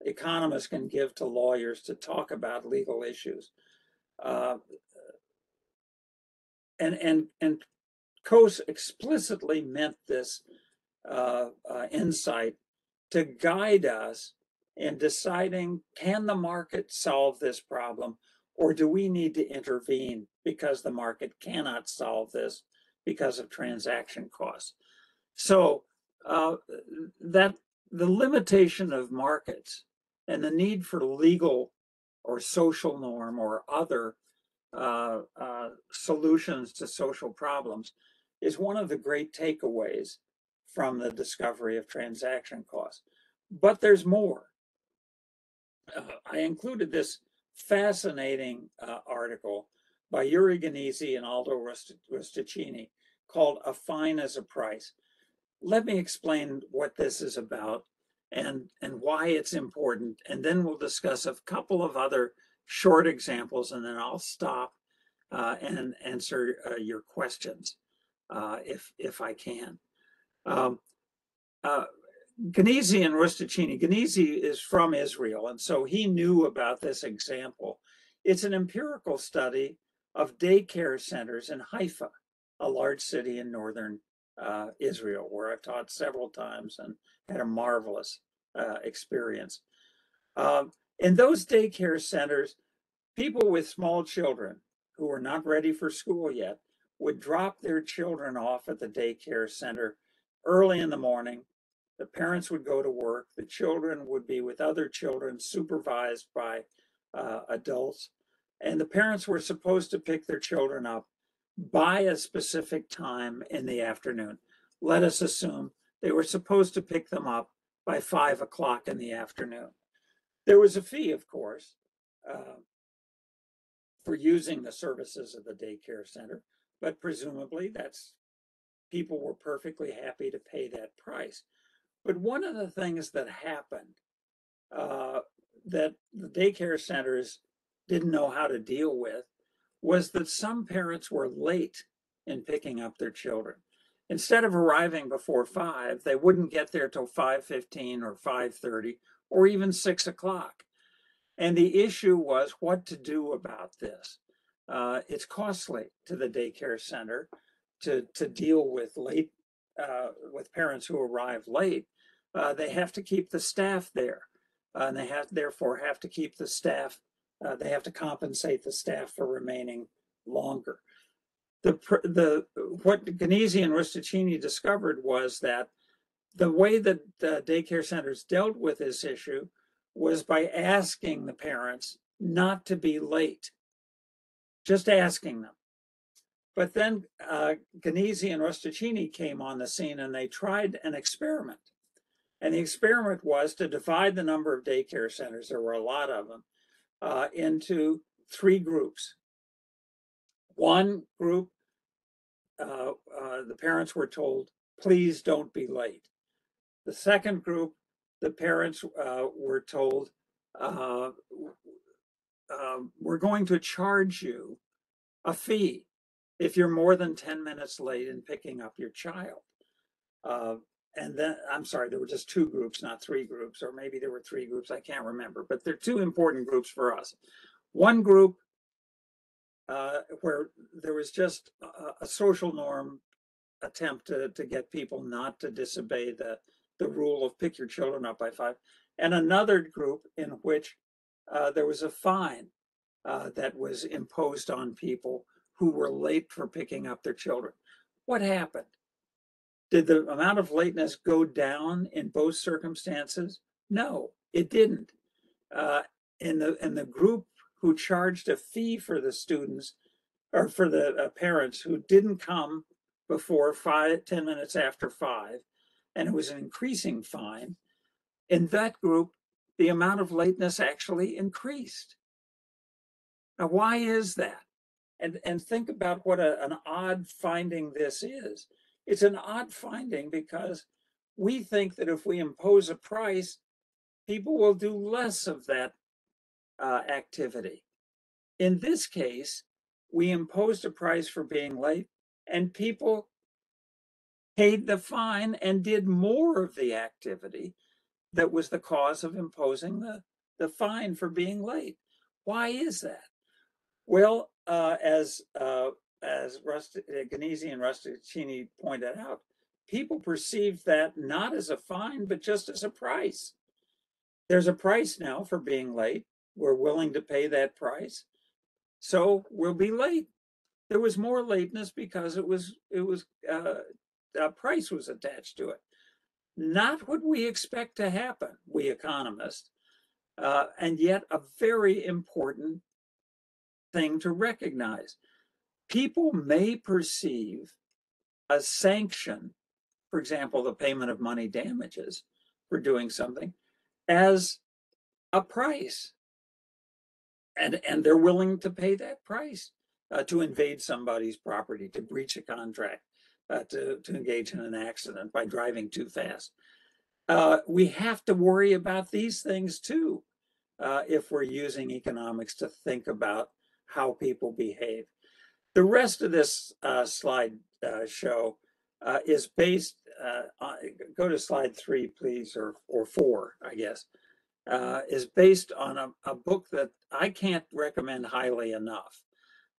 economists can give to lawyers to talk about legal issues. Uh, and and and Coase explicitly meant this uh, uh, insight to guide us in deciding can the market solve this problem or do we need to intervene because the market cannot solve this because of transaction costs so uh, that the limitation of markets and the need for legal or social norm or other uh, uh, solutions to social problems is one of the great takeaways from the discovery of transaction costs. But there's more. Uh, I included this fascinating uh, article by Yuri Gneezy and Aldo Rust- Rustichini called A Fine as a Price. Let me explain what this is about and, and why it's important. And then we'll discuss a couple of other short examples and then I'll stop uh, and answer uh, your questions uh, if, if I can. Um, uh, Gneezy and Rustichini, Gneezy is from Israel, and so he knew about this example. It's an empirical study of daycare centers in Haifa, a large city in northern uh, Israel, where I've taught several times and had a marvelous uh, experience. Um, in those daycare centers, people with small children who were not ready for school yet would drop their children off at the daycare center early in the morning. The parents would go to work. The children would be with other children supervised by uh, adults. And the parents were supposed to pick their children up by a specific time in the afternoon. Let us assume they were supposed to pick them up by five o'clock in the afternoon. There was a fee, of course, uh, for using the services of the daycare center, but presumably that's people were perfectly happy to pay that price. But one of the things that happened uh, that the daycare centers didn't know how to deal with was that some parents were late in picking up their children. Instead of arriving before five, they wouldn't get there till five fifteen or five thirty or even six o'clock. And the issue was what to do about this. Uh, it's costly to the daycare center to to deal with late uh, with parents who arrive late. Uh, they have to keep the staff there, uh, and they have therefore have to keep the staff. Uh, they have to compensate the staff for remaining longer. The the what Gneezy and Rustichini discovered was that the way that the daycare centers dealt with this issue was by asking the parents not to be late, just asking them. But then uh, Gneezy and Rustichini came on the scene and they tried an experiment. And the experiment was to divide the number of daycare centers, there were a lot of them, uh, into three groups. One group, uh, uh, the parents were told, please don't be late. The second group, the parents uh, were told, uh, um, we're going to charge you a fee if you're more than 10 minutes late in picking up your child. And then, I'm sorry, there were just two groups, not three groups, or maybe there were three groups, I can't remember, but they're two important groups for us. One group uh, where there was just a, a social norm attempt to, to get people not to disobey the, the rule of pick your children up by five, and another group in which uh, there was a fine uh, that was imposed on people who were late for picking up their children. What happened? Did the amount of lateness go down in both circumstances? No, it didn't. Uh, in the in the group who charged a fee for the students or for the uh, parents who didn't come before five, 10 minutes after five, and it was an increasing fine. In that group, the amount of lateness actually increased. Now, why is that? And, and think about what a, an odd finding this is. It's an odd finding because we think that if we impose a price, people will do less of that uh, activity. In this case, we imposed a price for being late, and people paid the fine and did more of the activity that was the cause of imposing the, the fine for being late. Why is that? Well, uh, as uh, as Rust- Gneezy and Rustichini pointed out, people perceive that not as a fine, but just as a price. There's a price now for being late. We're willing to pay that price. So we'll be late. There was more lateness because it was it was uh, a price was attached to it. Not what we expect to happen, we economists, uh, and yet a very important thing to recognize. People may perceive a sanction, for example, the payment of money damages for doing something, as a price. And, and they're willing to pay that price uh, to invade somebody's property, to breach a contract, uh, to, to engage in an accident by driving too fast. Uh, we have to worry about these things too uh, if we're using economics to think about how people behave. The rest of this uh, slide uh, show uh, is based, uh, on, go to slide three, please, or, or four, I guess, uh, is based on a, a book that I can't recommend highly enough.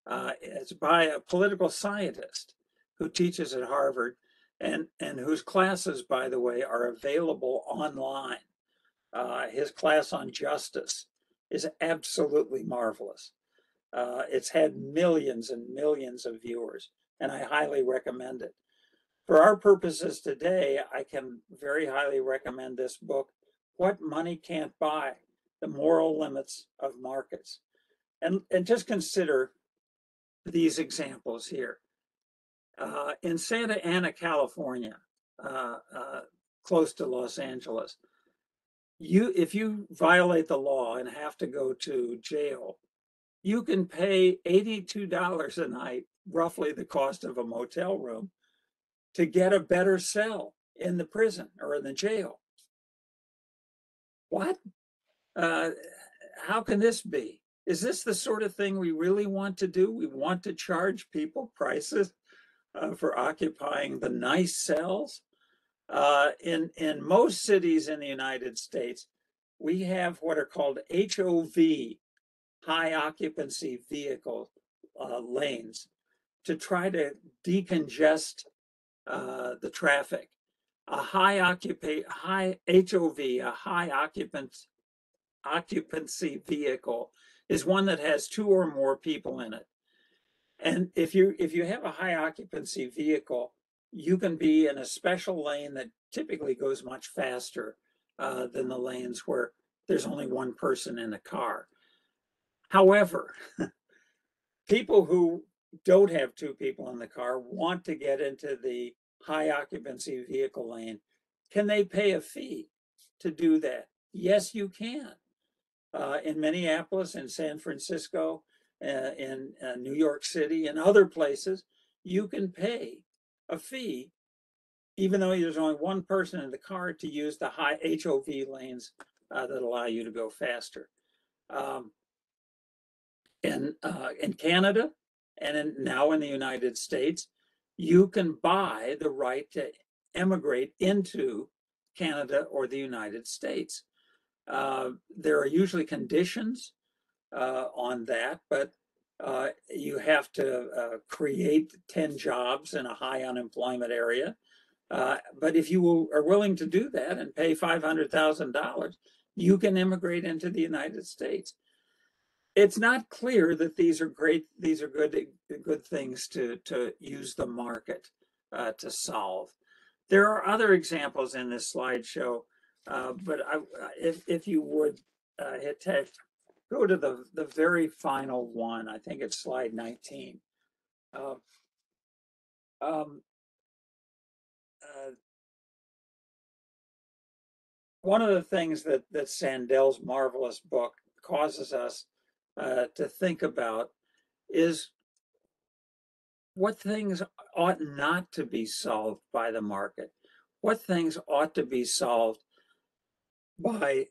Uh, it's by a political scientist who teaches at Harvard and, and whose classes, by the way, are available online. his class on justice is absolutely marvelous. Uh, it's had millions and millions of viewers, and I highly recommend it. For our purposes today, I can very highly recommend this book, What Money Can't Buy The Moral Limits of Markets. And, and just consider these examples here. Uh, in Santa Ana, California, uh, uh, close to Los Angeles. You, if you violate the law and have to go to jail, you can pay $82 a night, roughly the cost of a motel room, to get a better cell in the prison or in the jail. What? Uh, how can this be? Is this the sort of thing we really want to do? We want to charge people prices uh, for occupying the nice cells? Uh, in in most cities in the United States, we have what are called HOV, high occupancy vehicle uh, lanes, to try to decongest uh, the traffic. A high occupy high HOV, a high occupant occupancy vehicle, is one that has two or more people in it. And if you if you have a high occupancy vehicle, you can be in a special lane that typically goes much faster uh, than the lanes where there's only one person in a car. However, people who don't have two people in the car want to get into the high occupancy vehicle lane. Can they pay a fee to do that? Yes, you can. Uh, in Minneapolis in San Francisco, uh, in uh, New York City, and other places, you can pay a fee, even though there's only one person in the car, to use the high HOV lanes uh, that allow you to go faster. Um, in uh, in Canada and in, now in the United States, you can buy the right to emigrate into Canada or the United States. Uh, there are usually conditions uh, on that, but uh, you have to uh, create 10 jobs in a high unemployment area. Uh, but if you will, are willing to do that and pay $500,000, you can immigrate into the United States. It's not clear that these are great, these are good, good things to, to use the market uh, to solve. There are other examples in this slideshow, uh, but I, if, if you would uh, Hitesh, go to the, the very final one. I think it's slide 19. Uh, um, uh, one of the things that, that Sandel's marvelous book causes us uh, to think about is what things ought not to be solved by the market, what things ought to be solved by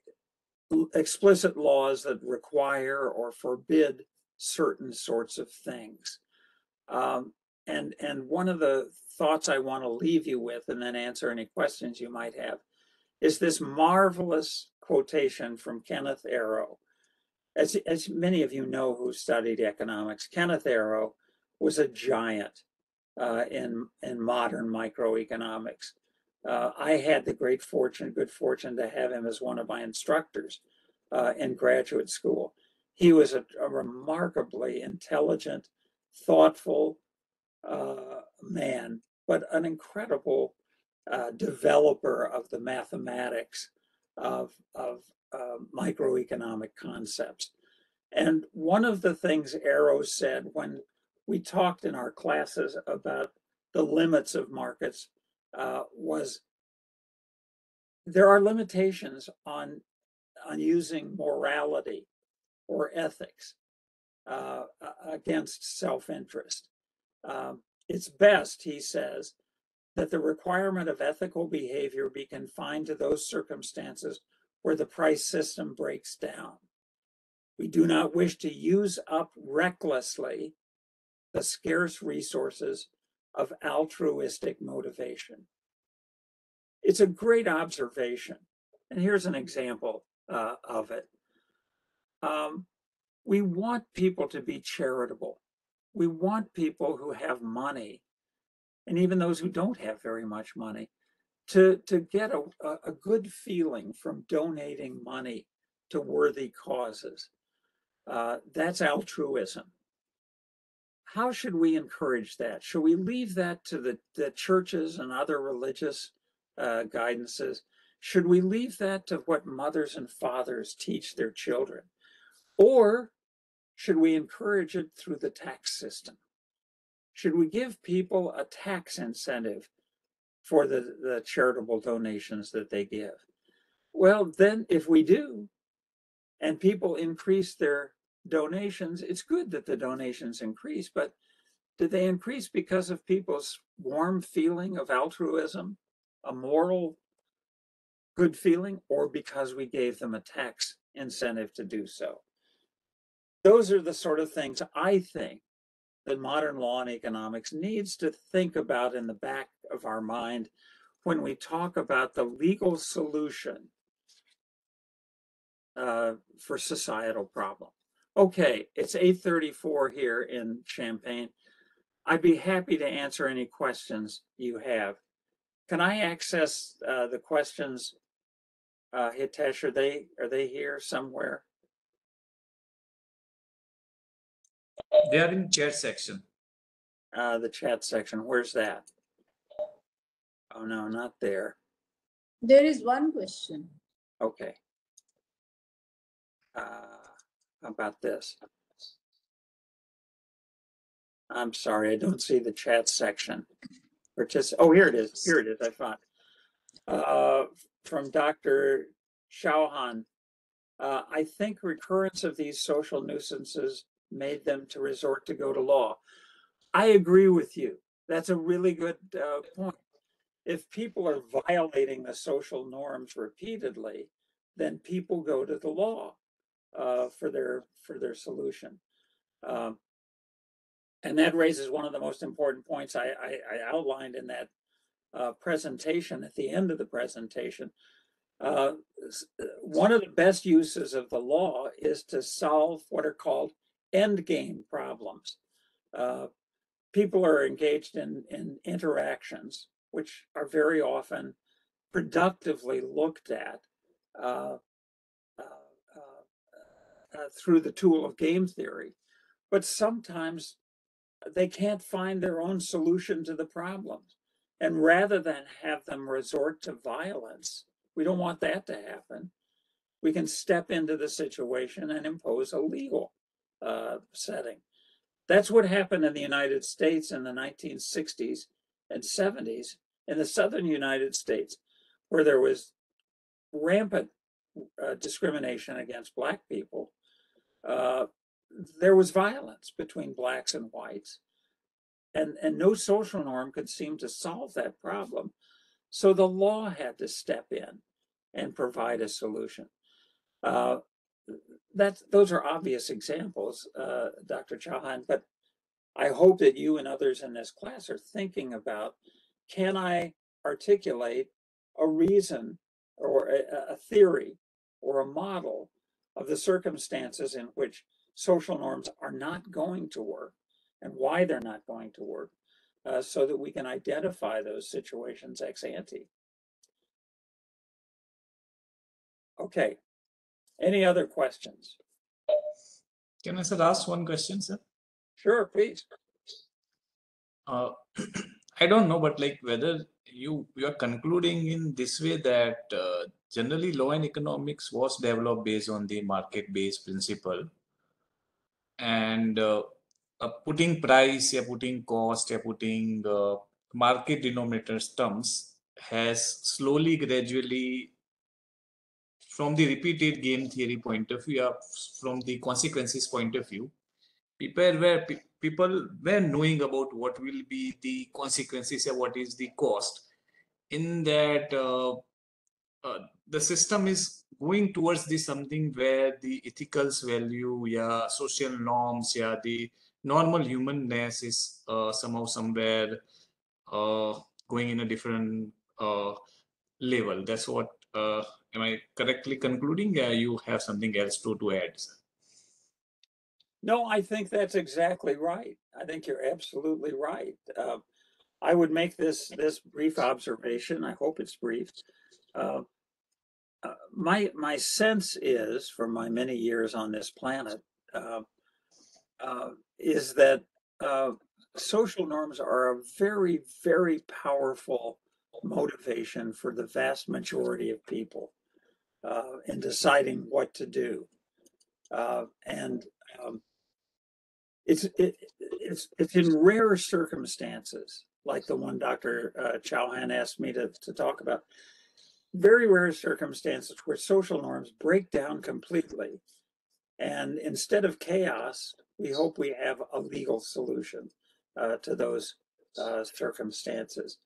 explicit laws that require or forbid certain sorts of things. Um, and and one of the thoughts I want to leave you with, and then answer any questions you might have, is this marvelous quotation from Kenneth Arrow. As, as many of you know who studied economics, Kenneth Arrow was a giant uh, in, in modern microeconomics. Uh, I had the great fortune, good fortune to have him as one of my instructors uh, in graduate school. He was a, a remarkably intelligent, thoughtful uh, man, but an incredible uh, developer of the mathematics of, of uh, microeconomic concepts. And one of the things Arrow said when we talked in our classes about the limits of markets uh, was there are limitations on on using morality or ethics uh, against self-interest. Um, it's best, he says, that the requirement of ethical behavior be confined to those circumstances where the price system breaks down. We do not wish to use up recklessly the scarce resources of altruistic motivation. It's a great observation. And here's an example uh, of it. Um, we want people to be charitable. We want people who have money, and even those who don't have very much money, to, to get a, a good feeling from donating money to worthy causes. Uh, that's altruism. How should we encourage that? Should we leave that to the, the churches and other religious uh, guidances? Should we leave that to what mothers and fathers teach their children? Or should we encourage it through the tax system? Should we give people a tax incentive for the, the charitable donations that they give. Well, then if we do, and people increase their donations, it's good that the donations increase, but did they increase because of people's warm feeling of altruism, a moral good feeling, or because we gave them a tax incentive to do so? Those are the sort of things I think that modern law and economics needs to think about in the back of our mind when we talk about the legal solution uh, for societal problem. Okay, it's 8:34 here in Champaign. I'd be happy to answer any questions you have. Can I access uh, the questions? Uh, Hitesh, are they are they here somewhere? They are in chat section. Uh, the chat section. Where's that? Oh no, not there. There is one question. Okay. Uh, how about this? I'm sorry, I don't see the chat section. Partic- oh, here it is. Here it is. I found. it. Uh, from Dr. Chauhan. Uh, I think recurrence of these social nuisances made them to resort to go to law. I agree with you. That's a really good uh, point. If people are violating the social norms repeatedly, then people go to the law uh, for their for their solution. Um, and that raises one of the most important points I, I, I outlined in that uh, presentation at the end of the presentation. Uh, uh, one of the best uses of the law is to solve what are called end game problems. Uh, people are engaged in, in interactions, which are very often productively looked at uh, uh, uh, uh, through the tool of game theory. But sometimes they can't find their own solution to the problems. And rather than have them resort to violence, we don't want that to happen. We can step into the situation and impose a legal uh, setting. That's what happened in the United States in the 1960s and 70s in the southern United States, where there was rampant uh, discrimination against Black people. Uh, there was violence between blacks and whites and and no social norm could seem to solve that problem so the law had to step in and provide a solution uh, that those are obvious examples uh, dr chauhan but i hope that you and others in this class are thinking about can i articulate a reason or a, a theory or a model of the circumstances in which social norms are not going to work and why they're not going to work uh, so that we can identify those situations ex ante. Okay. Any other questions? Can I sir ask one question, sir? Sure, please. Uh, I don't know, but like whether you you are concluding in this way that uh, generally law and economics was developed based on the market-based principle, and uh, putting price, yeah, putting cost, yeah, putting uh, market denominators terms has slowly, gradually, from the repeated game theory point of view, uh, from the consequences point of view, people were people were knowing about what will be the consequences what is the cost in that uh, uh, the system is going towards the something where the ethicals value yeah social norms yeah the normal humanness is uh, somehow somewhere uh, going in a different uh, level. That's what am i correctly concluding yeah you have something else to to add sir? No, I think that's exactly right. I think you're absolutely right. Uh, I would make this this brief observation. I hope it's brief. Uh, uh, my my sense is, from my many years on this planet, uh, uh, is that uh, social norms are a very very powerful motivation for the vast majority of people uh, in deciding what to do, uh, and um, it's it, it's it's in rare circumstances like the one Dr. uh, asked me to, to talk about. Very rare circumstances where social norms break down completely. And instead of chaos, we hope we have a legal solution uh, to those uh, circumstances.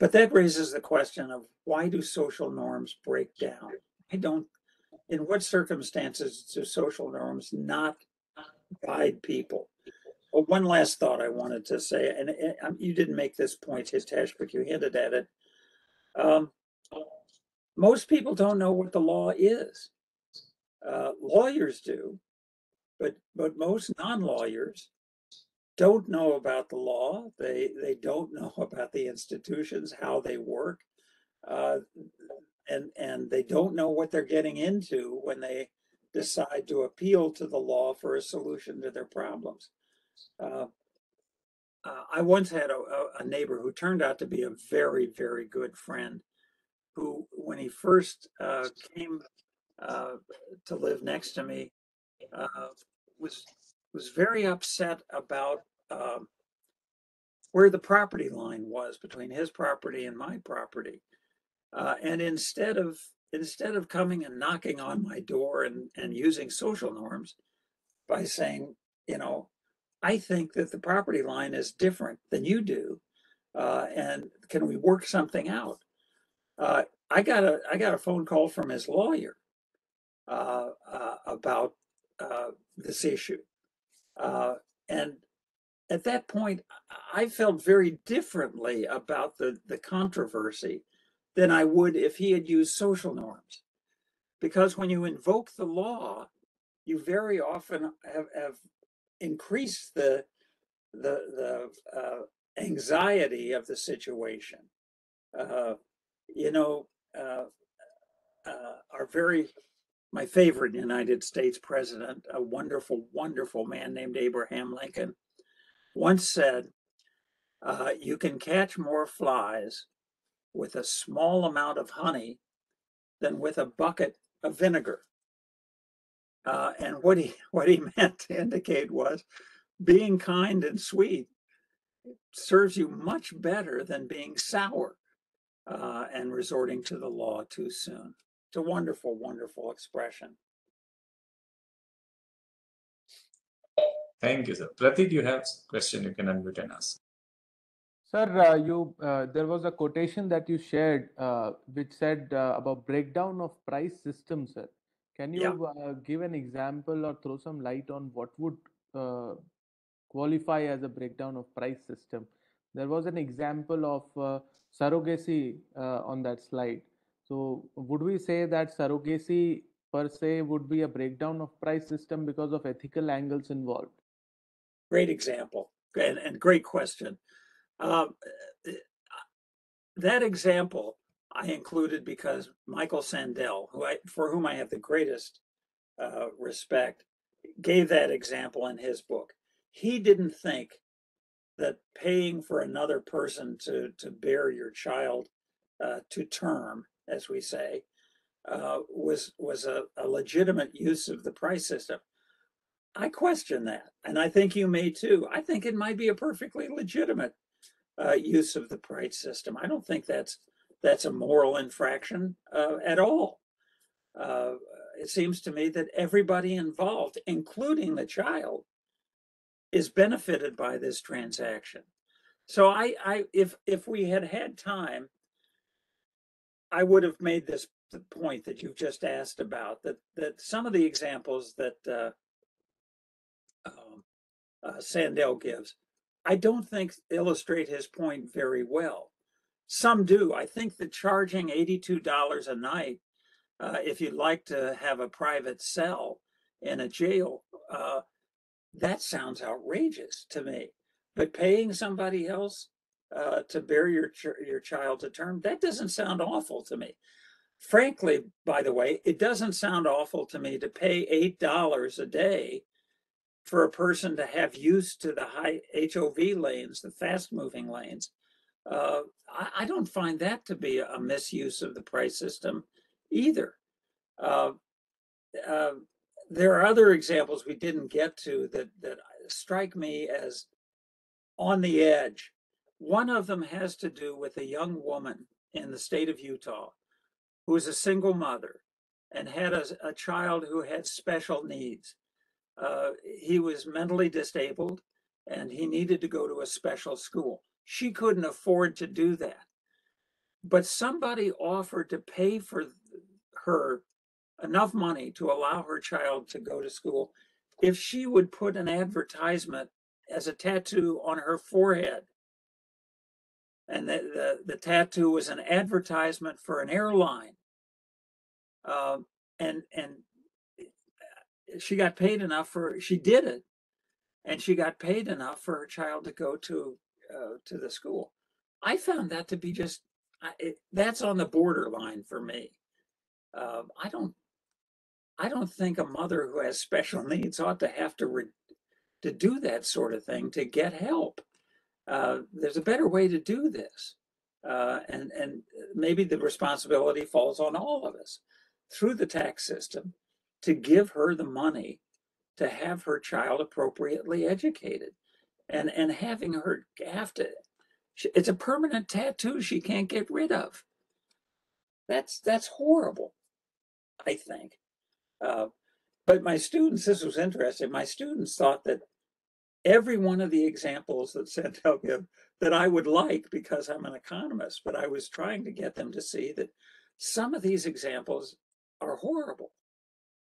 But that raises the question of why do social norms break down? I don't, in what circumstances do social norms not guide people? Well, one last thought I wanted to say, and, um, you didn't make this point, Hitesh, but you hinted at it. Um, most people don't know what the law is. Uh, lawyers do, but but most non-lawyers don't know about the law. They they don't know about the institutions, how they work, uh, and and they don't know what they're getting into when they decide to appeal to the law for a solution to their problems. Uh, uh, I once had a, a- neighbor who turned out to be a very very good friend. Who, when he first uh, came uh, to live next to me, uh, was was very upset about um, where the property line was between his property and my property. Uh, and instead of instead of coming and knocking on my door and, and using social norms by saying, you know, I think that the property line is different than you do, uh, and can we work something out? Uh, I got a I got a phone call from his lawyer uh, uh, about uh, this issue. And at that point, I felt very differently about the, the controversy than I would if he had used social norms. Because when you invoke the law, you very often have, have increased the, the, the uh, anxiety of the situation. Uh, you know, uh, uh, our very my favorite United States president, a wonderful, wonderful man named Abraham Lincoln, once said, uh, You can catch more flies with a small amount of honey than with a bucket of vinegar. Uh, and what he what he meant to indicate was being kind and sweet serves you much better than being sour uh, and resorting to the law too soon. It's a wonderful, wonderful expression. Thank you, sir. Pratik, you have question you can unmute and ask. Sir, uh, you uh, there was a quotation that you shared uh, which said uh, about breakdown of price system, sir. Can Yeah. you uh, give an example or throw some light on what would uh, qualify as a breakdown of price system? There was an example of uh, surrogacy uh, on that slide. So would we say that surrogacy per se would be a breakdown of price system because of ethical angles involved? Great example and, and great question. Um, that example I included because Michael Sandel, who I, for whom I have the greatest uh, respect, gave that example in his book. He didn't think that paying for another person to to bear your child uh, to term, as we say, uh, was was a, a legitimate use of the price system. I question that, and I think you may too. I think it might be a perfectly legitimate uh, use of the price system. I don't think that's that's a moral infraction uh, at all. Uh, it seems to me that everybody involved, including the child, is benefited by this transaction. So I, I if if we had had time, I would have made this point that you've just asked about that that some of the examples that uh, uh, Sandel gives, I don't think illustrate his point very well. Some do. I think that charging $82 a night, uh, if you'd like to have a private cell in a jail, uh, that sounds outrageous to me. But paying somebody else uh, to bear your ch- your child to term, that doesn't sound awful to me. Frankly, by the way, it doesn't sound awful to me to pay eight dollars a day for a person to have use to the high HOV lanes, the fast moving lanes. Uh, I, I, don't find that to be a misuse of the price system either. Uh, uh, there are other examples we didn't get to that that strike me as on the edge. One of them has to do with a young woman in the state of Utah who was a single mother and had a, a child who had special needs. Uh, he was mentally disabled and he needed to go to a special school. She couldn't afford to do that. But somebody offered to pay for her enough money to allow her child to go to school if she would put an advertisement as a tattoo on her forehead. And the, the, the tattoo was an advertisement for an airline. Um, and and she got paid enough for she did it. And she got paid enough for her child to go to uh, to the school. I found that to be just it, that's on the borderline for me. Um, i don't i don't think a mother who has special needs ought to have to re- to do that sort of thing to get help. Uh, there's a better way to do this. Uh, and and maybe the responsibility falls on all of us through the tax system to give her the money to have her child appropriately educated and and having her have to it's a permanent tattoo she can't get rid of. That's that's horrible i think. Uh, but my students this was interesting my students thought that every one of the examples that Sandel gave that I would like because I'm an economist, but I was trying to get them to see that some of these examples are horrible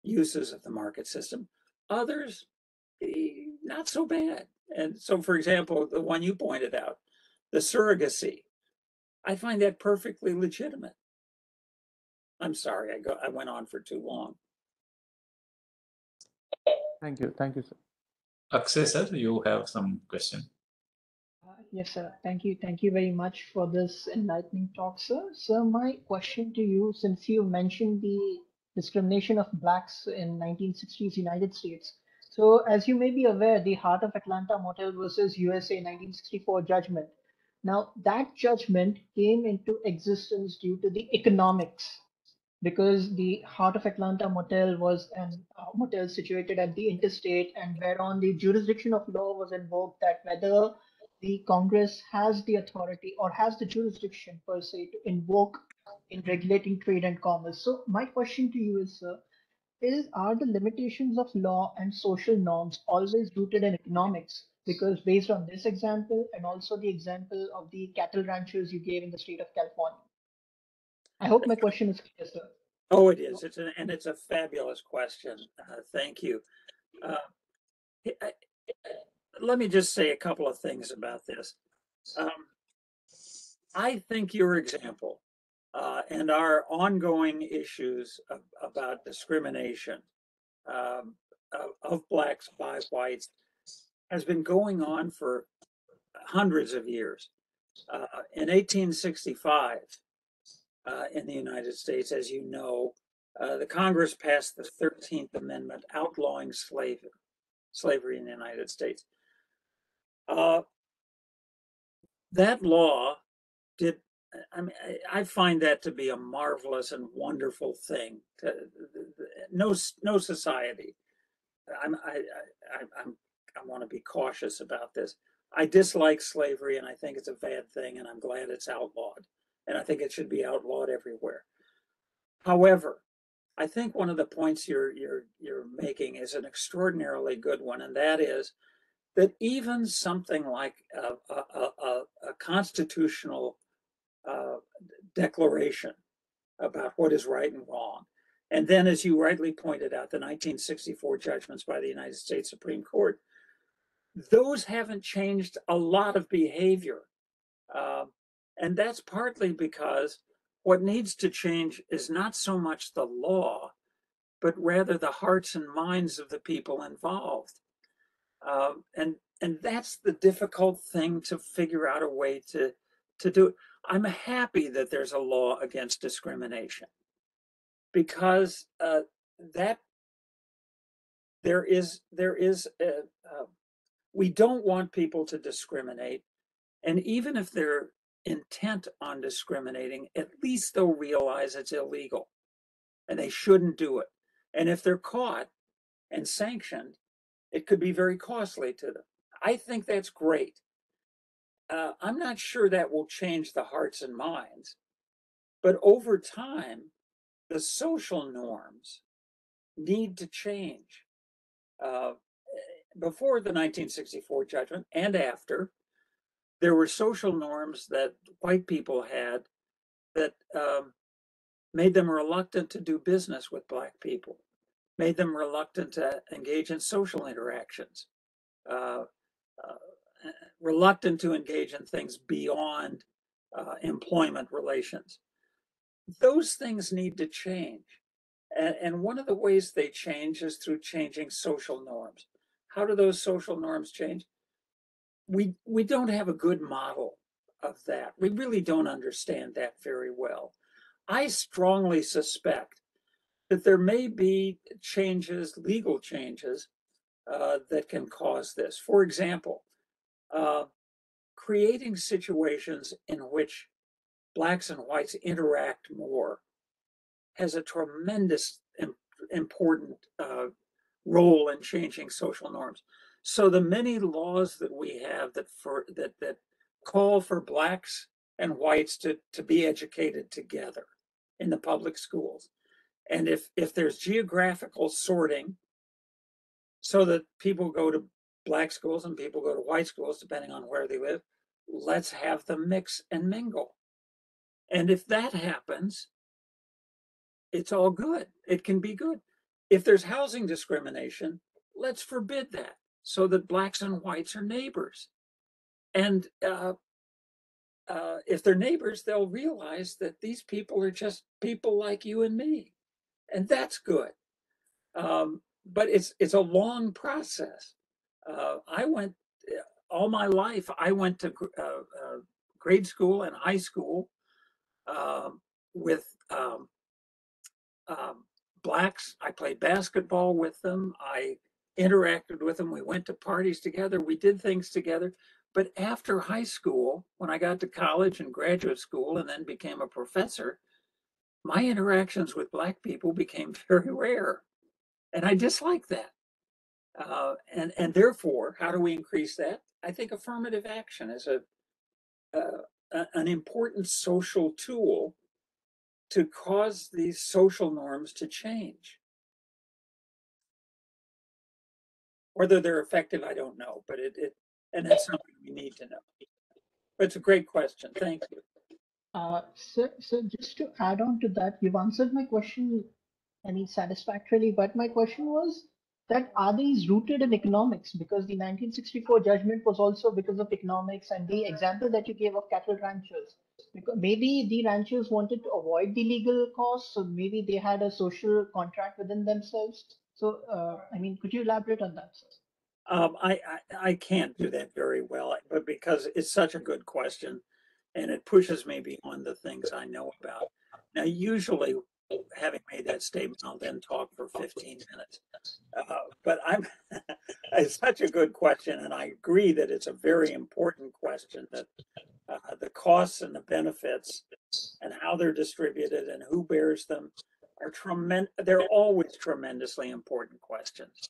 uses of the market system. Others, eh, not so bad. And so, for example, the one you pointed out, the surrogacy, I find that perfectly legitimate. I'm sorry, I go, I went on for too long. Thank you. Thank you, sir. Akshay sir, you have some question. Uh, Yes, sir. Thank you. Thank you very much for this enlightening talk, sir. So my question to you, since you mentioned the discrimination of blacks in 1960s United States. So as you may be aware, the Heart of Atlanta Motel versus USA 1964 judgment. Now that judgment came into existence due to the economics because the Heart of Atlanta Motel was an uh, motel situated at the interstate and whereon the jurisdiction of law was invoked that whether the Congress has the authority or has the jurisdiction per se to invoke in regulating trade and commerce. So my question to you is, sir, is are the limitations of law and social norms always rooted in economics? Because based on this example and also the example of the cattle ranchers you gave in the state of California. I hope my question is clear, sir. Oh, it is. It's an, and it's a fabulous question. Uh, thank you. Uh, I- I- let me just say a couple of things about this. Um, I think your example uh, and our ongoing issues of, about discrimination um, of, of blacks by whites has been going on for hundreds of years. Uh, in 1865, uh, in the United States, as you know, uh, the Congress passed the 13th Amendment outlawing slavery, slavery in the United States. Uh, that law did, I mean, I, find that to be a marvelous and wonderful thing. To, no, no society. I'm, I, I, I'm, I want to be cautious about this. I dislike slavery and I think it's a bad thing, and I'm glad it's outlawed. And I think it should be outlawed everywhere. However, I think one of the points you're you're you're making is an extraordinarily good one, and that is that even something like a, a, a, a constitutional uh, declaration about what is right and wrong, and then, as you rightly pointed out, the 1964 judgments by the United States Supreme Court, those haven't changed a lot of behavior. Uh, and that's partly because what needs to change is not so much the law, but rather the hearts and minds of the people involved. Um, and and that's the difficult thing to figure out a way to to do. I'm happy that there's a law against discrimination because uh, that there is there is a, uh, we don't want people to discriminate, and even if they're intent on discriminating, at least they'll realize it's illegal and they shouldn't do it. And if they're caught and sanctioned, it could be very costly to them. I think that's great. Uh, I'm not sure that will change the hearts and minds. But over time, the social norms need to change. Uh, before the 1964 judgment and after, there were social norms that white people had that um, made them reluctant to do business with black people, made them reluctant to engage in social interactions, uh, uh, reluctant to engage in things beyond uh, employment relations. Those things need to change. And, and one of the ways they change is through changing social norms. How do those social norms change? We, we don't have a good model of that. We really don't understand that very well. I strongly suspect that there may be changes, legal changes, uh, that can cause this. For example, uh, creating situations in which blacks and whites interact more has a tremendous im- important uh, role in changing social norms. So the many laws that we have that for that that call for blacks and whites to to be educated together in the public schools. And if if there's geographical sorting so that people go to black schools and people go to white schools depending on where they live, let's have them mix and mingle. And if that happens, it's all good. It can be good. If there's housing discrimination, let's forbid that so that blacks and whites are neighbors. And uh, uh, if they're neighbors, they'll realize that these people are just people like you and me, and that's good. Um, but it's it's a long process. Uh, I went uh, all my life. I went to uh, uh, grade school and high school um, with um, um, blacks. I played basketball with them. I interacted with them. We went to parties together. We did things together. But after high school, when I got to college and graduate school and then became a professor, my interactions with Black people became very rare. And I dislike that. Uh, and, and therefore, how do we increase that? I think affirmative action is a, uh, a an important social tool to cause these social norms to change. Whether they're effective, I don't know, but it, it and that's something we need to know. But it's a great question. Thank you. Uh, so, so just to add on to that, you've answered my question, mean, satisfactorily, but my question was that are these rooted in economics? Because the 1964 judgment was also because of economics and the example that you gave of cattle ranchers. Because maybe the ranchers wanted to avoid the legal costs, so maybe they had a social contract within themselves. So, uh, I mean, could you elaborate on that? Um, I, I, I can't do that very well, but because it's such a good question and it pushes me beyond the things I know about. Now, usually having made that statement, I'll then talk for 15 minutes. Uh, but I'm, it's such a good question, and I agree that it's a very important question that uh, the costs and the benefits and how they're distributed and who bears them are tremendous. They're always tremendously important questions.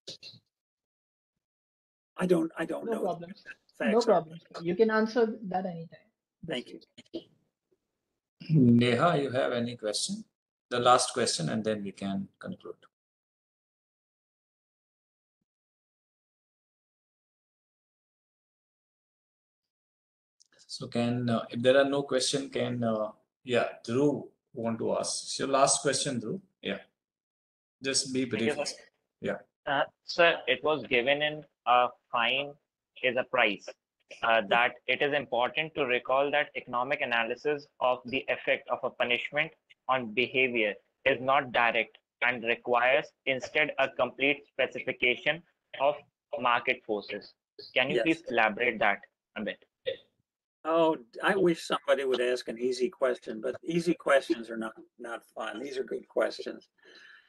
I don't, I don't No know. problem. Facts No problem. You can answer that anytime. Thank you. Neha, you have any question? The last question, and then we can conclude. So can, uh, if there are no question, can, uh, yeah, Dhruv want to ask. It's your last question, Dhruv. Yeah. Just be brief. Yeah. Uh, sir, it was given in a fine is a price. Uh, that it is important to recall that economic analysis of the effect of a punishment on behavior is not direct and requires instead a complete specification of market forces. Can you Yes. please elaborate that a bit? Oh, I wish somebody would ask an easy question, but easy questions are not, not fun. These are good questions.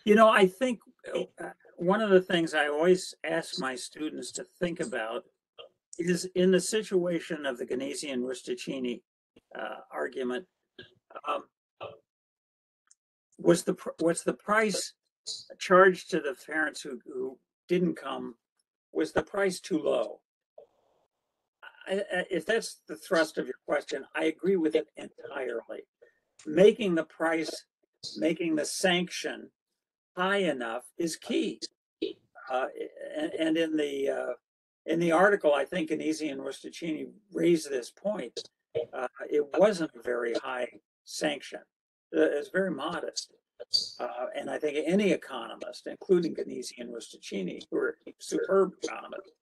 You know, I think uh, one of the things I always ask my students to think about is in the situation of the Gneezy and Rustichini uh, argument, um, was the, was the price charged to the parents who, who didn't come, was the price too low? I, if that's the thrust of your question, I agree with it entirely. Making the price, making the sanction high enough is key. Uh, and, and in the, uh, in the article, I think Gneezy and Rustichini raised this point. Uh, it wasn't a very high sanction. Uh, It's very modest. Uh, and I think any economist, including Gneezy and Rustichini, who are superb economists,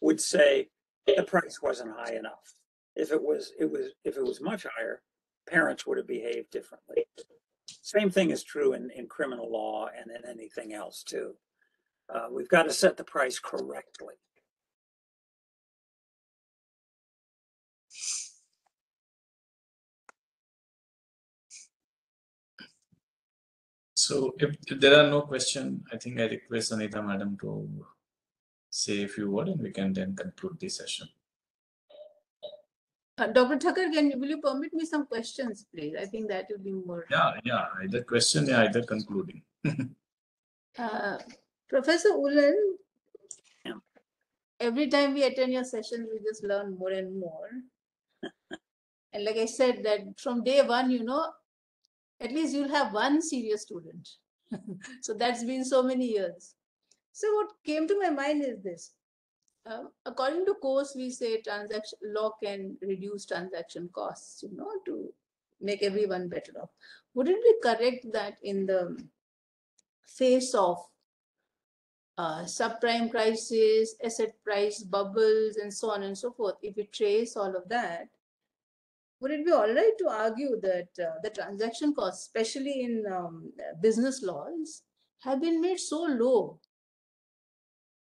would say the price wasn't high enough. If it was, it was, if it was much higher, parents would have behaved differently. Same thing is true in, in criminal law and in anything else too. Uh, we've got to set the price correctly. So if, if there are no question, I think I request Anita madam to say a few words and we can then conclude the session. Uh, Dr. Thakur, can you, will you permit me some questions, please? I think that will be more. Yeah, yeah, either question, yeah, either concluding. Uh, Professor Ulen, every time we attend your sessions, we just learn more and more. and like I said, that from day one, you know, at least you'll have one serious student. so that's been so many years. So what came to my mind is this. Um, according to Coase, we say transaction law can reduce transaction costs, you know, to make everyone better off. Would it be correct that in the face of uh, subprime crisis, asset price bubbles, and so on and so forth, if we trace all of that, would it be all right to argue that uh, the transaction costs, especially in um, business laws, have been made so low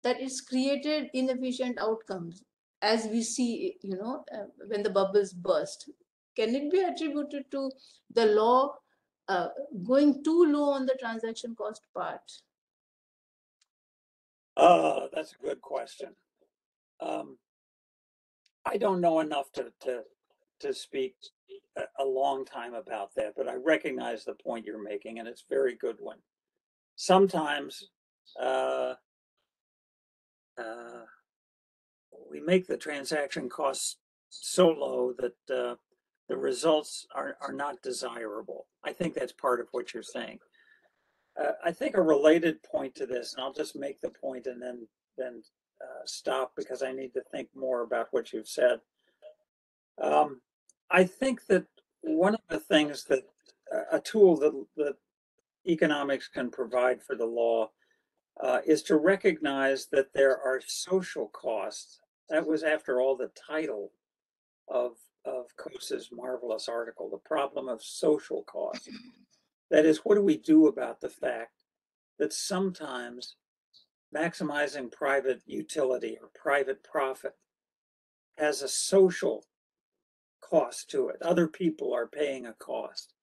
that it's created inefficient outcomes, as we see, you know, uh, when the bubbles burst? Can it be attributed to the law uh, going too low on the transaction cost part? Oh, that's a good question. Um, I don't know enough to, to, to speak a, a long time about that, but I recognize the point you're making and it's a very good one. Sometimes, uh, uh, we make the transaction costs so low that, uh, the results are, are not desirable. I think that's part of what you're saying. Uh, I think a related point to this, and I'll just make the point and then, then uh, stop because I need to think more about what you've said. Um, I think that one of the things that a- a tool that, that economics can provide for the law uh, is to recognize that there are social costs. That was, after all, the title of of Coase's marvelous article, "The Problem of Social Costs." That is, what do we do about the fact that sometimes maximizing private utility or private profit has a social cost to it. Other people are paying a cost.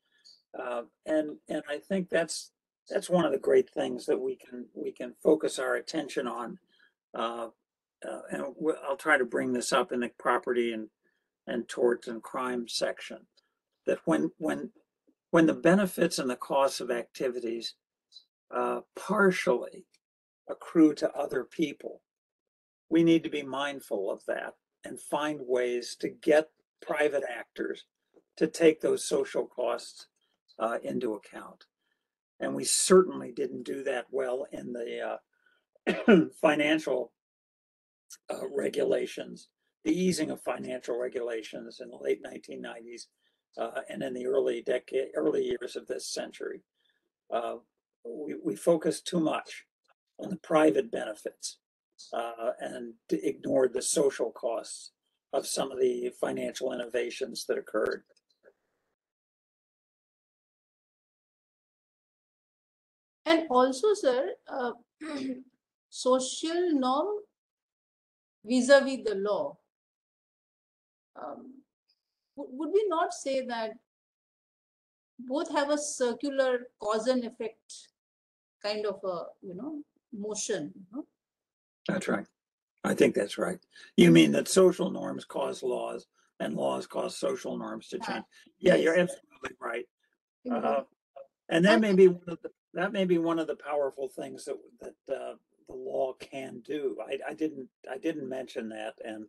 Uh, and and I think that's that's one of the great things that we can we can focus our attention on. Uh, uh, and I'll try to bring this up in the property and and torts and crime section. That when when when the benefits and the costs of activities uh, partially accrue to other people, we need to be mindful of that and find ways to get private actors to take those social costs uh, into account. And we certainly didn't do that well in the uh, financial uh, regulations, the easing of financial regulations in the late 1990s uh, and in the early decade, early years of this century. Uh, we, we focused too much on the private benefits uh, and ignored the social costs of some of the financial innovations that occurred. And also, sir, uh, social norm vis-a-vis the law. Um, would would we not say that both have a circular cause and effect kind of a, you know, motion? you know? That's right. I think that's right. You mean that social norms cause laws and laws cause social norms to change? Yeah, you're absolutely right. Know, Uh, and that may be one of the, that may be one of the powerful things that that uh, the law can do. I, I didn't I didn't mention that, and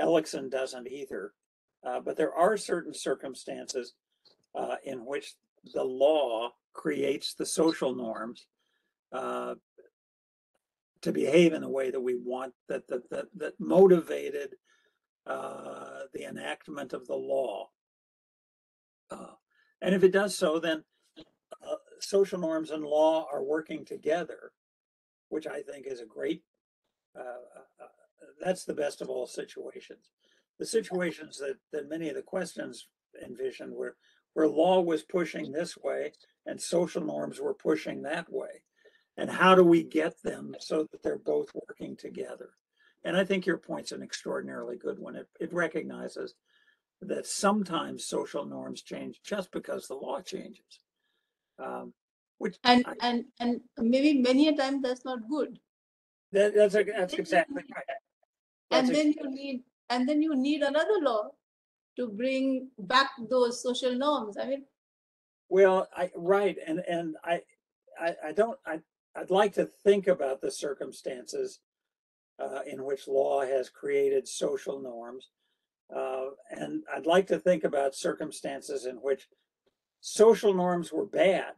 Ellickson doesn't either. Uh, but there are certain circumstances uh, in which the law creates the social norms uh, to behave in the way that we want, that that that, that motivated uh, the enactment of the law. Uh, and if it does so, then uh, social norms and law are working together, which I think is a great. Uh, uh, uh, that's the best of all situations. The situations that that many of the questions envisioned were where law was pushing this way and social norms were pushing that way. And how do we get them so that they're both working together? And I think your point's an extraordinarily good one. It, it recognizes that sometimes social norms change just because the law changes. Um, which And I- and and maybe many a time that's not good. that, that's, a- that's exactly right. And That's ex- then you need and then you need another law to bring back those social norms. I mean, Well, I, right, and, and I, I, I don't, I, I'd like to think about the circumstances uh, in which law has created social norms. Uh, and I'd like to think about circumstances in which social norms were bad,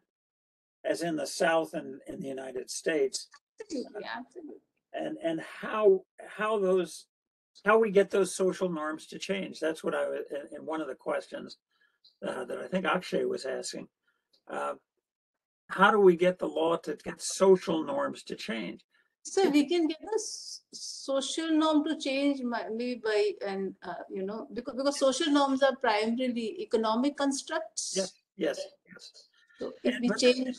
as in the South and in the United States, absolutely, absolutely. and, and how, how those, how we get those social norms to change. That's what I, was in, in one of the questions uh, that I think Akshay was asking. How do we get the law to get social norms to change? So we can get the social norm to change maybe by and uh, you know because because social norms are primarily economic constructs. Yes, yes, yes. So if And we but- change,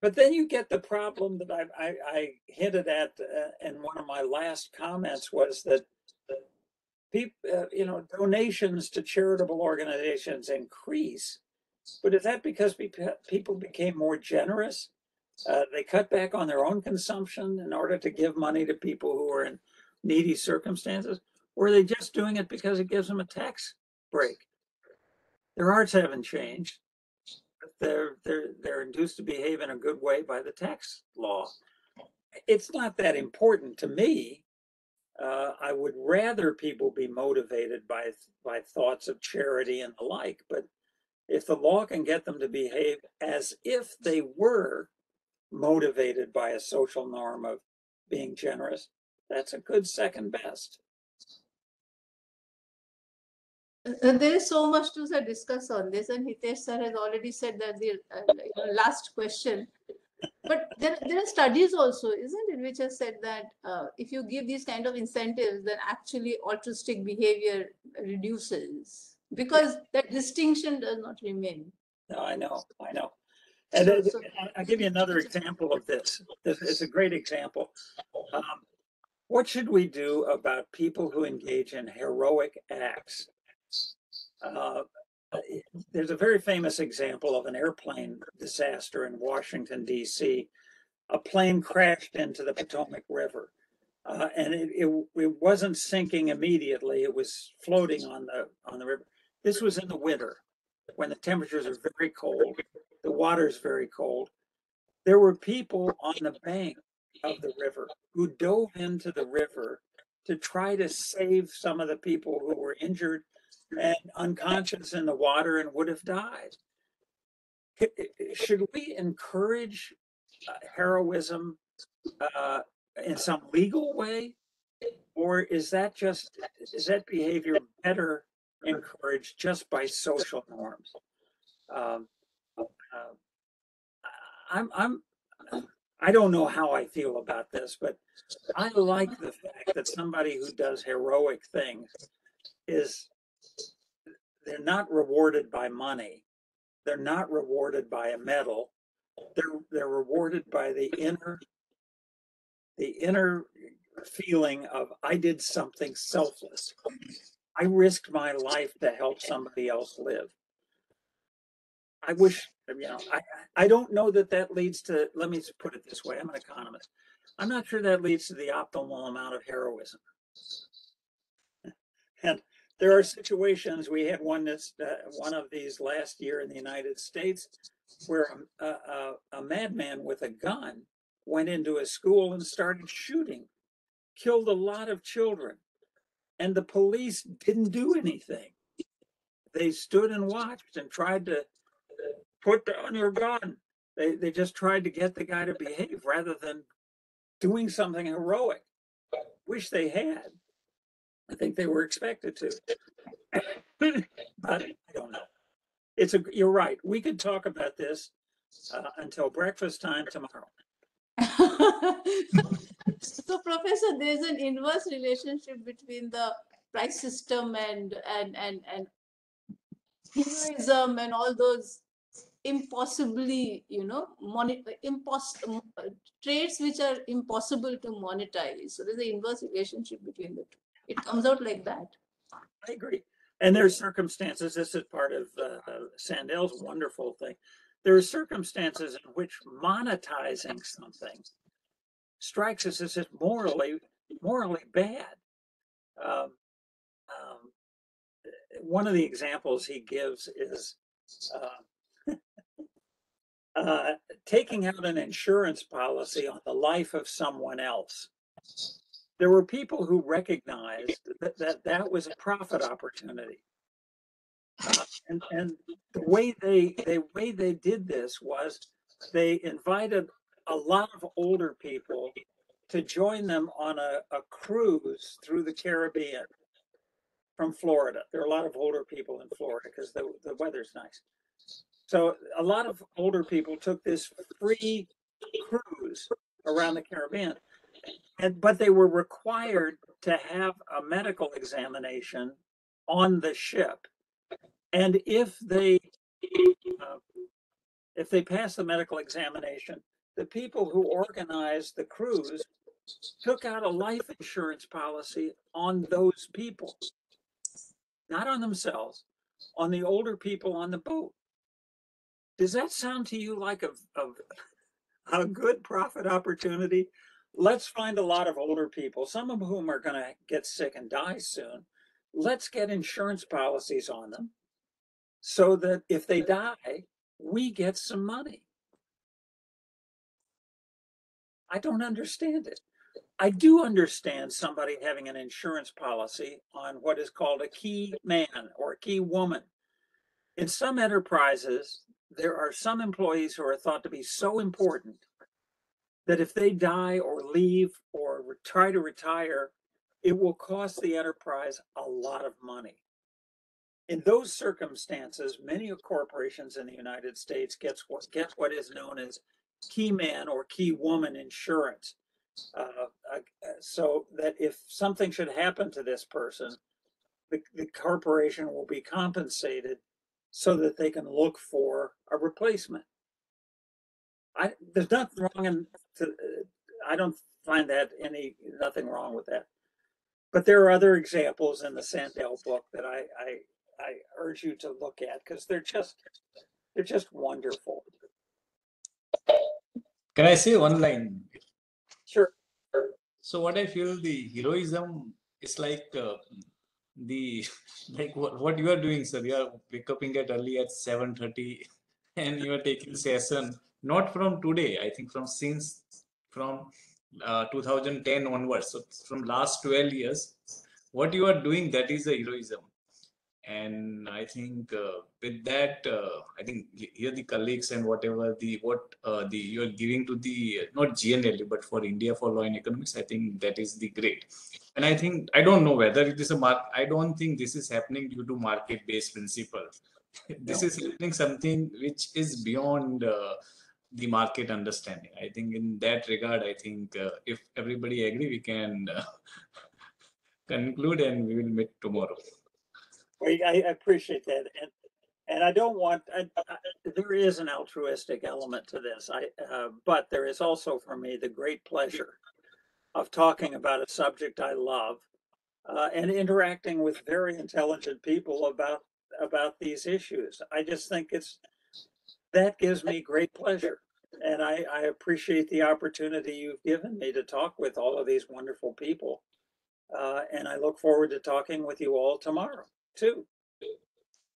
But then you get the problem that I, I, I hinted at uh, in one of my last comments was that people, uh, you know, donations to charitable organizations increase. But is that because people became more generous? Uh, they cut back on their own consumption in order to give money to people who are in needy circumstances? Or are they just doing it because it gives them a tax break? Their hearts haven't changed. They're, they're, they're induced to behave in a good way by the tax law. It's not that important to me. Uh, I would rather people be motivated by, by thoughts of charity and the like, but if the law can get them to behave as if they were motivated by a social norm of being generous, that's a good second best. there is so much to sir, discuss on this, and Hitesh sir has already said that the uh, last question. But there, there are studies also, isn't it, which have said that uh, if you give these kind of incentives, then actually altruistic behavior reduces because that distinction does not remain. No, I know, I know. And So- I- so- I- I'll give you another example of this. This is a great example. Um, What should we do about people who engage in heroic acts? Uh, There's a very famous example of an airplane disaster in Washington DC. A plane crashed into the Potomac River. Uh, and it, it, it wasn't sinking immediately. It was floating on the, on the river. This was in the winter when the temperatures are very cold, the water is very cold. There were people on the bank of the river who dove into the river to try to save some of the people who were injured and unconscious in the water and would have died. Should we encourage uh, heroism uh, in some legal way? Or is that just, is that behavior better encouraged just by social norms? Um, uh, I'm, I'm, I don't know how I feel about this, but I like the fact that somebody who does heroic things is, they're not rewarded by money. They're not rewarded by a medal. They're, they're rewarded by the inner, the inner feeling of, I did something selfless. I risked my life to help somebody else live. I wish, you know, I, I don't know that that leads to, let me just put it this way, I'm an economist. I'm not sure that leads to the optimal amount of heroism. And there are situations, we had one that's, uh, one of these last year in the United States where a, a, a madman with a gun went into a school and started shooting, killed a lot of children. And the police didn't do anything. They stood and watched and tried to put down your gun. They, they just tried to get the guy to behave rather than doing something heroic. Wish they had. I think they were expected to. but I don't know. It's a, you're right. We could talk about this uh, until breakfast time tomorrow. so professor there's an inverse relationship between the price system and and and and heroism and all those impossibly you know monet impos- traits which are impossible to monetize so there's an inverse relationship between the two it comes out like that I agree. And there's circumstances, this is part of uh, Sandel's wonderful thing. There are circumstances in which monetizing something strikes us as morally, morally bad. Um, um, one of the examples he gives is uh, uh, taking out an insurance policy on the life of someone else there were people who recognized that that, that was a profit opportunity. Uh, and, and the way they the way they did this was they invited a lot of older people to join them on a, a cruise through the Caribbean from Florida. There are a lot of older people in Florida because the, the weather's nice. So a lot of older people took this free cruise around the Caribbean and but they were required to have a medical examination on the ship and if they uh, if they pass the medical examination the people who organized the cruise took out a life insurance policy on those people not on themselves on the older people on the boat does that sound to you like a, a, a good profit opportunity let's find a lot of older people, some of whom are going to get sick and die soon. Let's get insurance policies on them so that if they die, we get some money. I don't understand it. I do understand somebody having an insurance policy on what is called a key man or a key woman. In some enterprises, there are some employees who are thought to be so important that if they die or leave or try to retire, it will cost the enterprise a lot of money. In those circumstances, many corporations in the United States gets what get what is known as key man or key woman insurance. Uh, uh, so that if something should happen to this person, the, the corporation will be compensated so that they can look for a replacement. I, there's nothing wrong in, to, uh, I don't find that any, nothing wrong with that. But there are other examples in the Sandel book that I, I, I urge you to look at because they're just, they're just wonderful. Can I say one line? Sure. So what I feel the heroism is like uh, the like what, what you are doing, sir. You are wake up at early at seven thirty, and you are taking session not from today. I think from since from uh, 2010 onwards. So from last 12 years, what you are doing that is the heroism. And I think uh, with that, uh, I think here the colleagues and whatever the what uh, the you are giving to the not GNLU but for India for law and economics, I think that is the great. And I think I don't know whether it is a mark. I don't think this is happening due to market-based principle. this No. is happening something which is beyond uh, the market understanding. I think in that regard, I think uh, if everybody agree, we can uh, conclude and we will meet tomorrow. I, appreciate that. And, and I don't want, I, I, there is an altruistic element to this. I, uh, but there is also for me the great pleasure of talking about a subject I love uh, and interacting with very intelligent people about about these issues. I just think it's that gives me great pleasure. And I, I appreciate the opportunity you've given me to talk with all of these wonderful people. Uh, and I look forward to talking with you all tomorrow too.